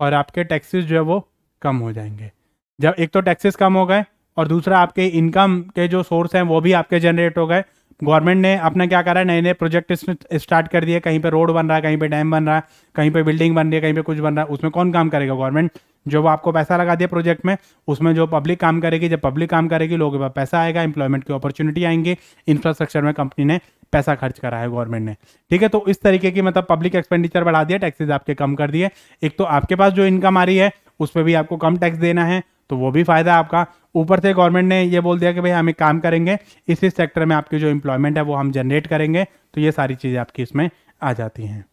और आपके टैक्सेस जो है, वो कम हो जाएँगे। जब एक तो टैक्सेस कम हो गए, और दूसरा आपके इनकम के जो सोर्स हैं, वो भी आपके जनरेट हो गए गवर्नमेंट ने अपना क्या करा है? नए नए प्रोजेक्ट स्टार्ट कर दिए। कहीं पे रोड बन रहा है, कहीं पे डैम बन रहा है, कहीं पे बिल्डिंग बन रही है, कहीं पे कुछ बन रहा है, उसमें कौन काम करेगा गवर्नमेंट? जो वो आपको पैसा लगा दिया प्रोजेक्ट में, उसमें जो पब्लिक काम करेगी, जब पब्लिक काम करेगी, लोगों के पास पैसा आएगा एम्प्लॉयमेंट की अपॉर्चुनिटी आएँगी इंफ्रास्ट्रक्चर में कंपनी ने पैसा खर्च करा है गवर्नमेंट ने। ठीक है तो इस तरीके की मतलब पब्लिक एक्सपेंडिचर बढ़ा दिया टैक्सेज आपके कम कर दिए। एक तो आपके पास जो इनकम आ रही है, उस पर भी आपको कम टैक्स देना है तो वो भी फ़ायदा है आपका। ऊपर से गवर्नमेंट ने ये बोल दिया कि भाई हम एक काम करेंगे, इस सेक्टर में आपकी जो एम्प्लॉयमेंट है वो हम जनरेट करेंगे तो ये सारी चीज़ें आपकी इसमें आ जाती हैं।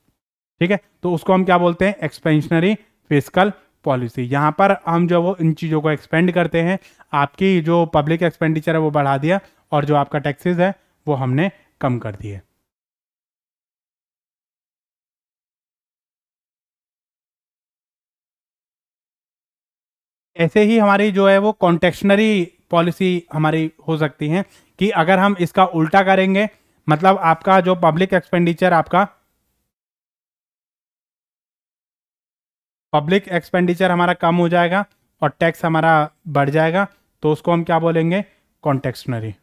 ठीक है? तो उसको हम क्या बोलते हैं? एक्सपेंशनरी फ़िज़िकल पॉलिसी यहाँ पर हम जो वो, इन चीज़ों को एक्सपेंड करते हैं। आपकी जो पब्लिक एक्सपेंडिचर है वो बढ़ा दिया और जो आपका टैक्सेस है, वो हमने कम कर दिए। ऐसे ही हमारी जो है वो कॉन्टेक्शनरी पॉलिसी हमारी हो सकती है कि अगर हम इसका उल्टा करेंगे मतलब आपका जो पब्लिक एक्सपेंडिचर आपका पब्लिक एक्सपेंडिचर हमारा कम हो जाएगा और टैक्स हमारा बढ़ जाएगा तो उसको हम क्या बोलेंगे? कॉन्टेक्शनरी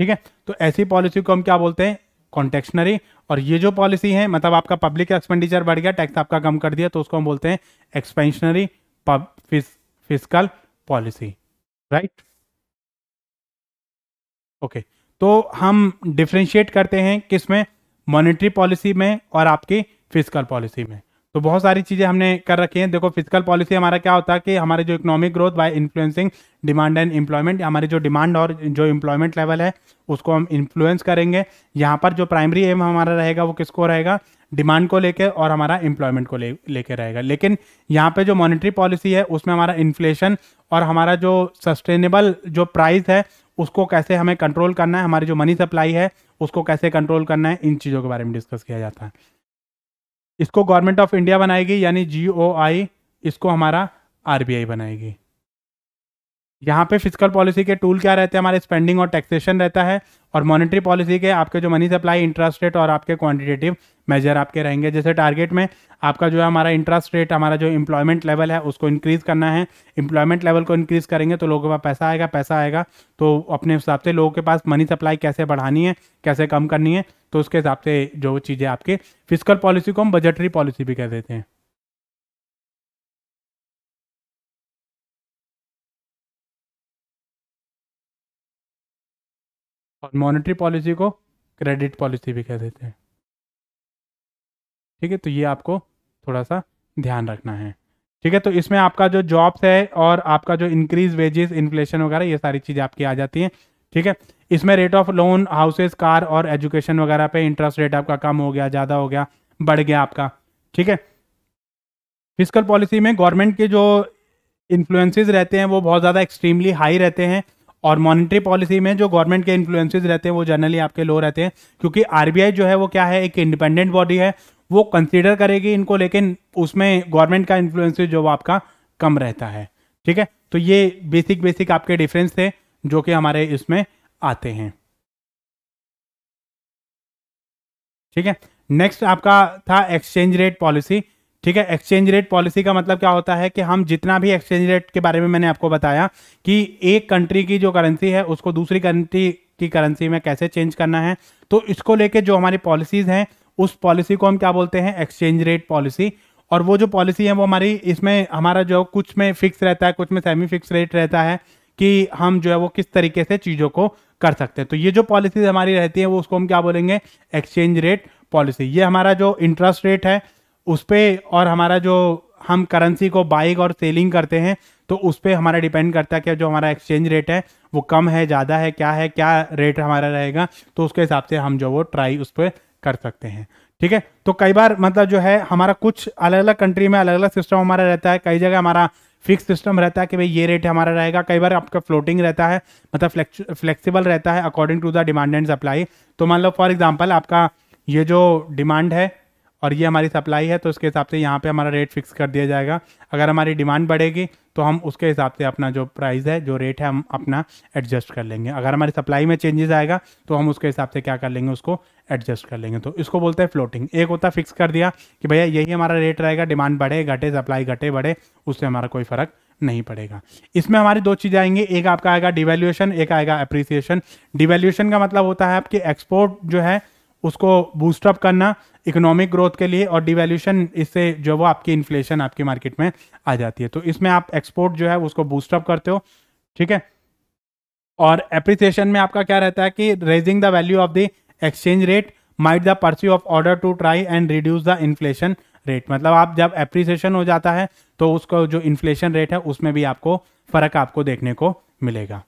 ठीक है? तो ऐसी पॉलिसी को हम क्या बोलते हैं? कॉन्टेक्शनरी और ये जो पॉलिसी है मतलब आपका पब्लिक एक्सपेंडिचर बढ़ गया टैक्स आपका कम कर दिया तो उसको हम बोलते हैं expansionary physical policy right okay तो हम डिफ्रेंशिएट करते हैं किसमें मॉनेटरी पॉलिसी में और आपकी फ़िज़िकल पॉलिसी में। तो बहुत सारी चीज़ें हमने कर रखी हैं। देखो फ़िज़िकल पॉलिसी हमारा क्या होता है कि हमारे जो economic growth by influencing demand and employment हमारी जो डिमांड और जो एम्प्लॉयमेंट लेवल है, उसको हम इन्फ्लुएंस करेंगे। यहाँ पर जो प्राइमरी एम हमारा रहेगा, वो किसको रहेगा? डिमांड को लेकर और हमारा एम्प्लॉयमेंट को ले रहेगा। लेकिन यहाँ पे जो मॉनिटरी पॉलिसी है, उसमें हमारा इन्फ्लेशन और हमारा जो सस्टेनेबल जो प्राइस है, उसको कैसे हमें कंट्रोल करना है, हमारी जो मनी सप्लाई है, उसको कैसे कंट्रोल करना है, इन चीज़ों के बारे में डिस्कस किया जाता है। इसको गवर्नमेंट ऑफ़ इंडिया बनाएगी यानी जी ओ आई इसको हमारा आरबीआई बनाएगी। यहाँ पे फ़िज़िकल पॉलिसी के टूल क्या रहते हैं? हमारे स्पेंडिंग और टैक्सेशन रहता है और मॉनेटरी पॉलिसी के आपके जो मनी सप्लाई इंटरेस्ट रेट और आपके क्वांटिटेटिव मेजर आपके रहेंगे। जैसे टारगेट में आपका जो है हमारा इंटरेस्ट रेट हमारा जो इम्प्लॉयमेंट लेवल है, उसको इंक्रीज़ करना है। एम्प्लॉयमेंट लेवल को इंक्रीज़ करेंगे तो लोगों के पास पैसा आएगा पैसा आएगा तो अपने हिसाब से लोगों के पास मनी सप्लाई कैसे बढ़ानी है, कैसे कम करनी है तो उसके हिसाब से जो चीज़ें आपके फ़िज़िकल पॉलिसी को हम बजटरी पॉलिसी भी कह देते हैं। और मॉनेटरी पॉलिसी को क्रेडिट पॉलिसी भी कह देते हैं। ठीक है तो ये आपको थोड़ा सा ध्यान रखना है। ठीक है तो इसमें आपका जो जॉब्स है और आपका जो इंक्रीज वेजेस इन्फ्लेशन वगैरह, ये सारी चीज़ें आपकी आ जाती हैं। ठीक है, इसमें rate of loan houses car और एजुकेशन वगैरह पे इंटरेस्ट रेट आपका कम हो गया, ज़्यादा हो गया, बढ़ गया आपका। ठीक है फ़िज़िकल पॉलिसी में गवर्नमेंट के जो इन्फ्लुएंसेस रहते हैं, वो बहुत ज़्यादा एक्सट्रीमली हाई रहते हैं। और मॉनिटरी पॉलिसी में जो गवर्नमेंट के इन्फ्लुएंसेस रहते हैं, वो जनरली आपके लो रहते हैं, क्योंकि आरबीआई जो है, वो क्या है, एक इंडिपेंडेंट बॉडी है, वो कंसिडर करेगी इनको, लेकिन उसमें गवर्नमेंट का इन्फ्लुएंस जो आपका कम रहता है। ठीक है? तो ये बेसिक बेसिक आपके डिफरेंस थे, जो कि हमारे इसमें आते हैं। ठीक है? नेक्स्ट आपका था एक्सचेंज रेट पॉलिसी ठीक है एक्सचेंज रेट पॉलिसी का मतलब क्या होता है कि हम जितना भी एक्सचेंज रेट के बारे में मैंने आपको बताया कि एक कंट्री की जो करेंसी है, उसको दूसरी कंट्री की करेंसी में कैसे चेंज करना है तो इसको लेके जो हमारी पॉलिसीज़ हैं, उस पॉलिसी को हम क्या बोलते हैं एक्सचेंज रेट पॉलिसी और वो जो पॉलिसी है, वो हमारी, इसमें हमारा जो कुछ में फिक्स रहता है, कुछ में सेमी फिक्स रेट रहता है कि हम जो है वो किस तरीके से चीज़ों को कर सकते हैं। तो ये जो पॉलिसीज़ हमारी रहती है, वो उसको हम क्या बोलेंगे एक्सचेंज रेट पॉलिसी ये हमारा जो इंटरेस्ट रेट है उस पर और हमारा जो हम करेंसी को बाइंग और सेलिंग करते हैं तो उस पर हमारा डिपेंड करता है कि जो हमारा एक्सचेंज रेट है, वो कम है, ज़्यादा है, क्या है, क्या रेट हमारा रहेगा तो उसके हिसाब से हम जो वो ट्राई उस पर कर सकते हैं। ठीक है? तो कई बार मतलब जो है, हमारा कुछ अलग अलग कंट्री में अलग अलग सिस्टम हमारा रहता है, कई जगह हमारा फिक्स सिस्टम रहता है कि भाई ये रेट हमारा रहेगा, कई बार आपका फ्लोटिंग रहता है मतलब फ्लेक्सिबल रहता है according to the demand and supply तो मान लो फॉर एग्ज़ाम्पल आपका ये जो डिमांड है और ये हमारी सप्लाई है तो उसके हिसाब से यहाँ पे हमारा रेट फिक्स कर दिया जाएगा। अगर हमारी डिमांड बढ़ेगी तो हम उसके हिसाब से अपना जो प्राइस है, जो रेट है, हम अपना एडजस्ट कर लेंगे। अगर हमारी सप्लाई में चेंजेस आएगा तो हम उसके हिसाब से क्या कर लेंगे, उसको एडजस्ट कर लेंगे। तो इसको बोलते हैं फ्लोटिंग एक होता है फिक्स कर दिया कि भैया यही हमारा रेट रहेगा डिमांड बढ़े, घटे सप्लाई घटे, बढ़े, उससे हमारा कोई फ़र्क नहीं पड़ेगा। इसमें हमारी दो चीज़ें आएँगी। एक आपका आएगा डिवेल्यूशन एक आएगा अप्रिसिएशन डिवेल्यूशन का मतलब होता है आपकी एक्सपोर्ट जो है उसको बूस्टअप करना इकोनॉमिक ग्रोथ के लिए और डिवेल्यूशन इससे जो वो आपकी इन्फ्लेशन आपकी मार्केट में आ जाती है। तो इसमें आप एक्सपोर्ट जो है उसको बूस्टअप करते हो, ठीक है? और एप्रिसिएशन में आपका क्या रहता है कि raising the value of the exchange rate might the pursue of order to try and reduce the inflation rate मतलब आप जब एप्रिसिएशन हो जाता है तो उसको जो इन्फ्लेशन रेट है, उसमें भी आपको फ़र्क आपको देखने को मिलेगा।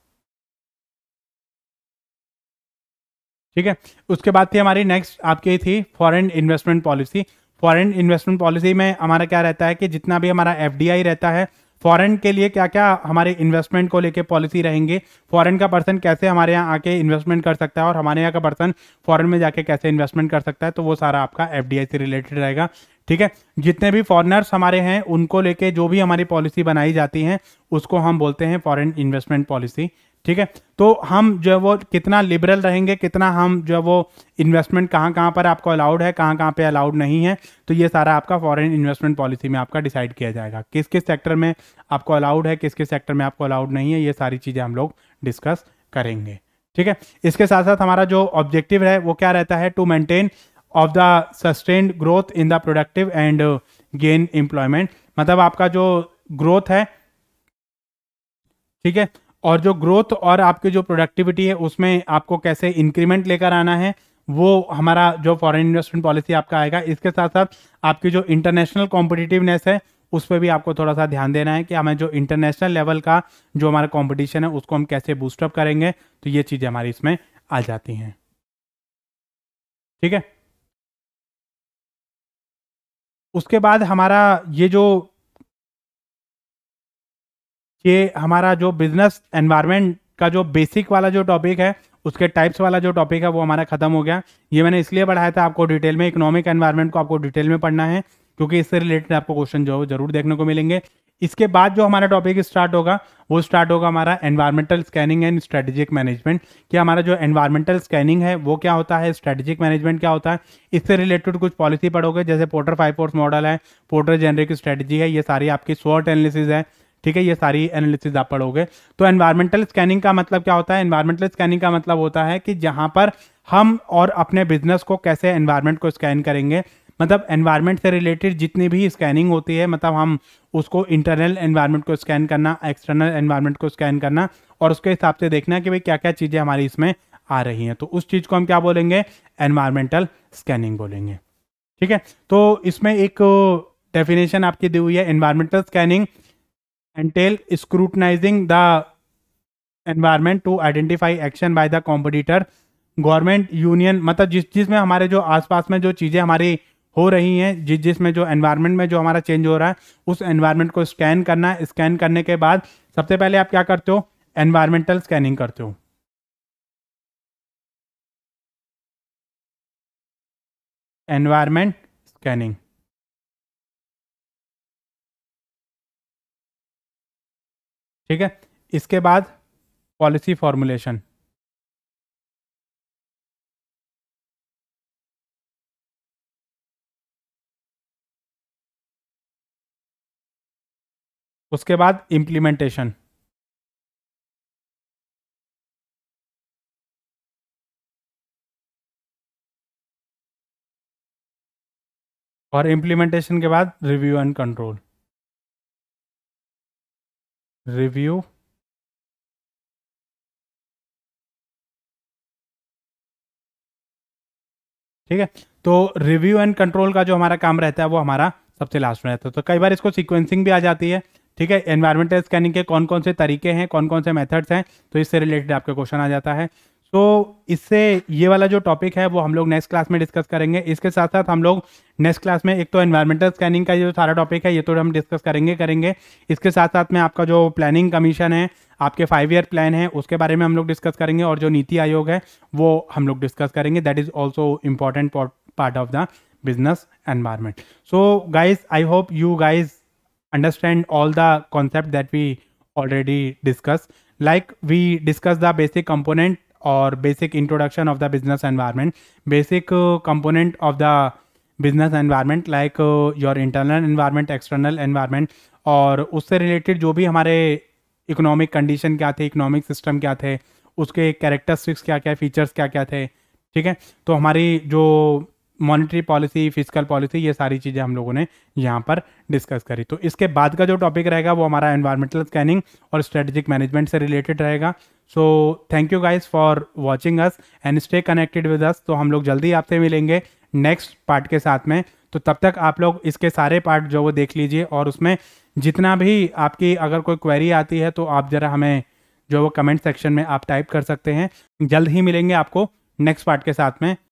ठीक है? उसके बाद थी हमारी नेक्स्ट आपकी थी foreign investment policy foreign investment policy में हमारा क्या रहता है कि जितना भी हमारा एफडीआई रहता है फॉरेन के लिए क्या क्या हमारे इन्वेस्टमेंट को लेके पॉलिसी रहेंगे? फॉरेन का पर्सन कैसे हमारे यहाँ आके इन्वेस्टमेंट कर सकता है और हमारे यहाँ का पर्सन फॉरेन में जाके कैसे इन्वेस्टमेंट कर सकता है? तो वो सारा आपका एफडीआई से रिलेटेड रहेगा। ठीक है? जितने भी फॉरनर्स हमारे हैं, उनको लेके जो भी हमारी पॉलिसी बनाई जाती है, उसको हम बोलते हैं फॉरेन इन्वेस्टमेंट पॉलिसी ठीक है? तो हम जो है वो कितना लिबरल रहेंगे, कितना हम जो है वो इन्वेस्टमेंट कहाँ कहाँ पर आपको अलाउड है, कहाँ कहाँ पे अलाउड नहीं है तो ये सारा आपका फॉरेन इन्वेस्टमेंट पॉलिसी में आपका डिसाइड किया जाएगा। किस किस सेक्टर में आपको अलाउड है, किस किस सेक्टर में आपको अलाउड नहीं है, ये सारी चीज़ें हम लोग डिस्कस करेंगे। ठीक है? इसके साथ साथ हमारा जो ऑब्जेक्टिव है, वो क्या रहता है? To maintain of the sustained growth in the productive and gain employment मतलब आपका जो ग्रोथ है, ठीक है? और जो ग्रोथ और आपकी जो प्रोडक्टिविटी है, उसमें आपको कैसे इंक्रीमेंट लेकर आना है, वो हमारा जो फॉरेन इन्वेस्टमेंट पॉलिसी आपका आएगा। इसके साथ साथ आपकी जो इंटरनेशनल कॉम्पिटिटिवनेस है, उस पर भी आपको थोड़ा सा ध्यान देना है कि हमें जो इंटरनेशनल लेवल का जो हमारा कंपटीशन है, उसको हम कैसे बूस्टअप करेंगे। तो ये चीज़ें हमारी इसमें आ जाती हैं। ठीक है? उसके बाद हमारा ये जो ये हमारा जो बिज़नेस एनवायरनमेंट का जो बेसिक वाला जो टॉपिक है, उसके टाइप्स वाला जो टॉपिक है, वो हमारा खत्म हो गया। ये मैंने इसलिए पढ़ाया था, आपको डिटेल में इकोनॉमिक एनवायरनमेंट को आपको डिटेल में पढ़ना है, क्योंकि इससे रिलेटेड आपको क्वेश्चन जो है ज़रूर देखने को मिलेंगे। इसके बाद जो हमारा टॉपिक स्टार्ट होगा, वो स्टार्ट होगा हमारा environmental scanning and strategic management कि हमारा जो एनवायरमेंटल स्कैनिंग है, वो क्या होता है स्ट्रेटेजिक मैनेजमेंट क्या होता है, इससे रिलेटेड कुछ पॉलिसी पढ़ोगे, जैसे पोर्टर फाइव फोर्स मॉडल है पोर्टर जेनरिक स्ट्रेटेजी है, ये सारी आपकी स्वॉट एनालिसिस है ठीक है, ये सारी एनालिसिस आप पढ़ोगे। तो एनवायरमेंटल स्कैनिंग का मतलब क्या होता है? एनवायरमेंटल स्कैनिंग का मतलब होता है कि जहाँ पर हम और अपने बिज़नेस को कैसे एनवायरमेंट को स्कैन करेंगे। मतलब एनवायरनमेंट से रिलेटेड जितनी भी स्कैनिंग होती है मतलब हम उसको इंटरनल एनवायरनमेंट को स्कैन करना एक्सटर्नल एनवायरनमेंट को स्कैन करना और उसके हिसाब से देखना कि भाई क्या क्या चीज़ें हमारी इसमें आ रही हैं। तो उस चीज़ को हम क्या बोलेंगे? एनवायरमेंटल स्कैनिंग बोलेंगे। ठीक है? तो इसमें एक डेफिनेशन आपकी दी हुई है environmental scanning entail scrutinizing the environment to identify action by the competitor government union मतलब जिस, जिसमें हमारे जो आसपास में जो चीज़ें हमारी हो रही हैं, जिस, जिसमें जो एनवायरनमेंट में जो हमारा चेंज हो रहा है, उस एनवायरनमेंट को स्कैन करना है स्कैन करने के बाद सबसे पहले आप क्या करते हो? एनवायरमेंटल स्कैनिंग करते हो। एनवायरमेंट स्कैनिंग ठीक है? इसके बाद पॉलिसी फॉर्मुलेशन उसके बाद इम्प्लीमेंटेशन और इम्प्लीमेंटेशन के बाद रिव्यू एंड कंट्रोल रिव्यू। ठीक है? तो रिव्यू एंड कंट्रोल का जो हमारा काम रहता है, वो हमारा सबसे लास्ट में रहता है। तो कई बार इसको सीक्वेंसिंग भी आ जाती है। ठीक है? एनवायरमेंटल स्कैनिंग के कौन कौन से तरीके हैं कौन कौन से मेथड्स हैं तो इससे रिलेटेड आपका क्वेश्चन आ जाता है। तो इससे ये वाला जो टॉपिक है, वो हम लोग नेक्स्ट क्लास में डिस्कस करेंगे। इसके साथ साथ हम लोग नेक्स्ट क्लास में एक तो एनवायरमेंटल स्कैनिंग का जो सारा टॉपिक है, ये तो हम डिस्कस करेंगे करेंगे। इसके साथ साथ में आपका जो प्लानिंग कमीशन है, आपके फाइव ईयर प्लान है, उसके बारे में हम लोग डिस्कस करेंगे और जो नीति आयोग है, वो हम लोग डिस्कस करेंगे। That is also important part of the business environment so guys I hope you guys understand all the concept that we already discussed. Like, we discussed the basic component introduction of the business environment basic uh, component of the business environment like uh, your internal environment external environment और उससे related जो भी हमारे economic condition क्या थे economic system क्या थे उसके कैरेक्टरिस्टिक्स क्या क्या फीचर्स क्या क्या थे ठीक है? तो हमारी जो मॉनेटरी पॉलिसी फ़िज़िकल पॉलिसी ये सारी चीज़ें हम लोगों ने यहाँ पर डिस्कस करी। तो इसके बाद का जो टॉपिक रहेगा वो हमारा एनवायरमेंटल स्कैनिंग और स्ट्रेटेजिक मैनेजमेंट से रिलेटेड रहेगा। So thank you guys for watching us and stay connected with us तो हम लोग जल्दी आपसे मिलेंगे नेक्स्ट पार्ट के साथ में। तो तब तक आप लोग इसके सारे पार्ट जो वो देख लीजिए और उसमें जितना भी आपकी अगर कोई क्वेरी आती है तो आप ज़रा हमें जो वो कमेंट सेक्शन में आप टाइप कर सकते हैं। जल्द ही मिलेंगे आपको नेक्स्ट पार्ट के साथ में।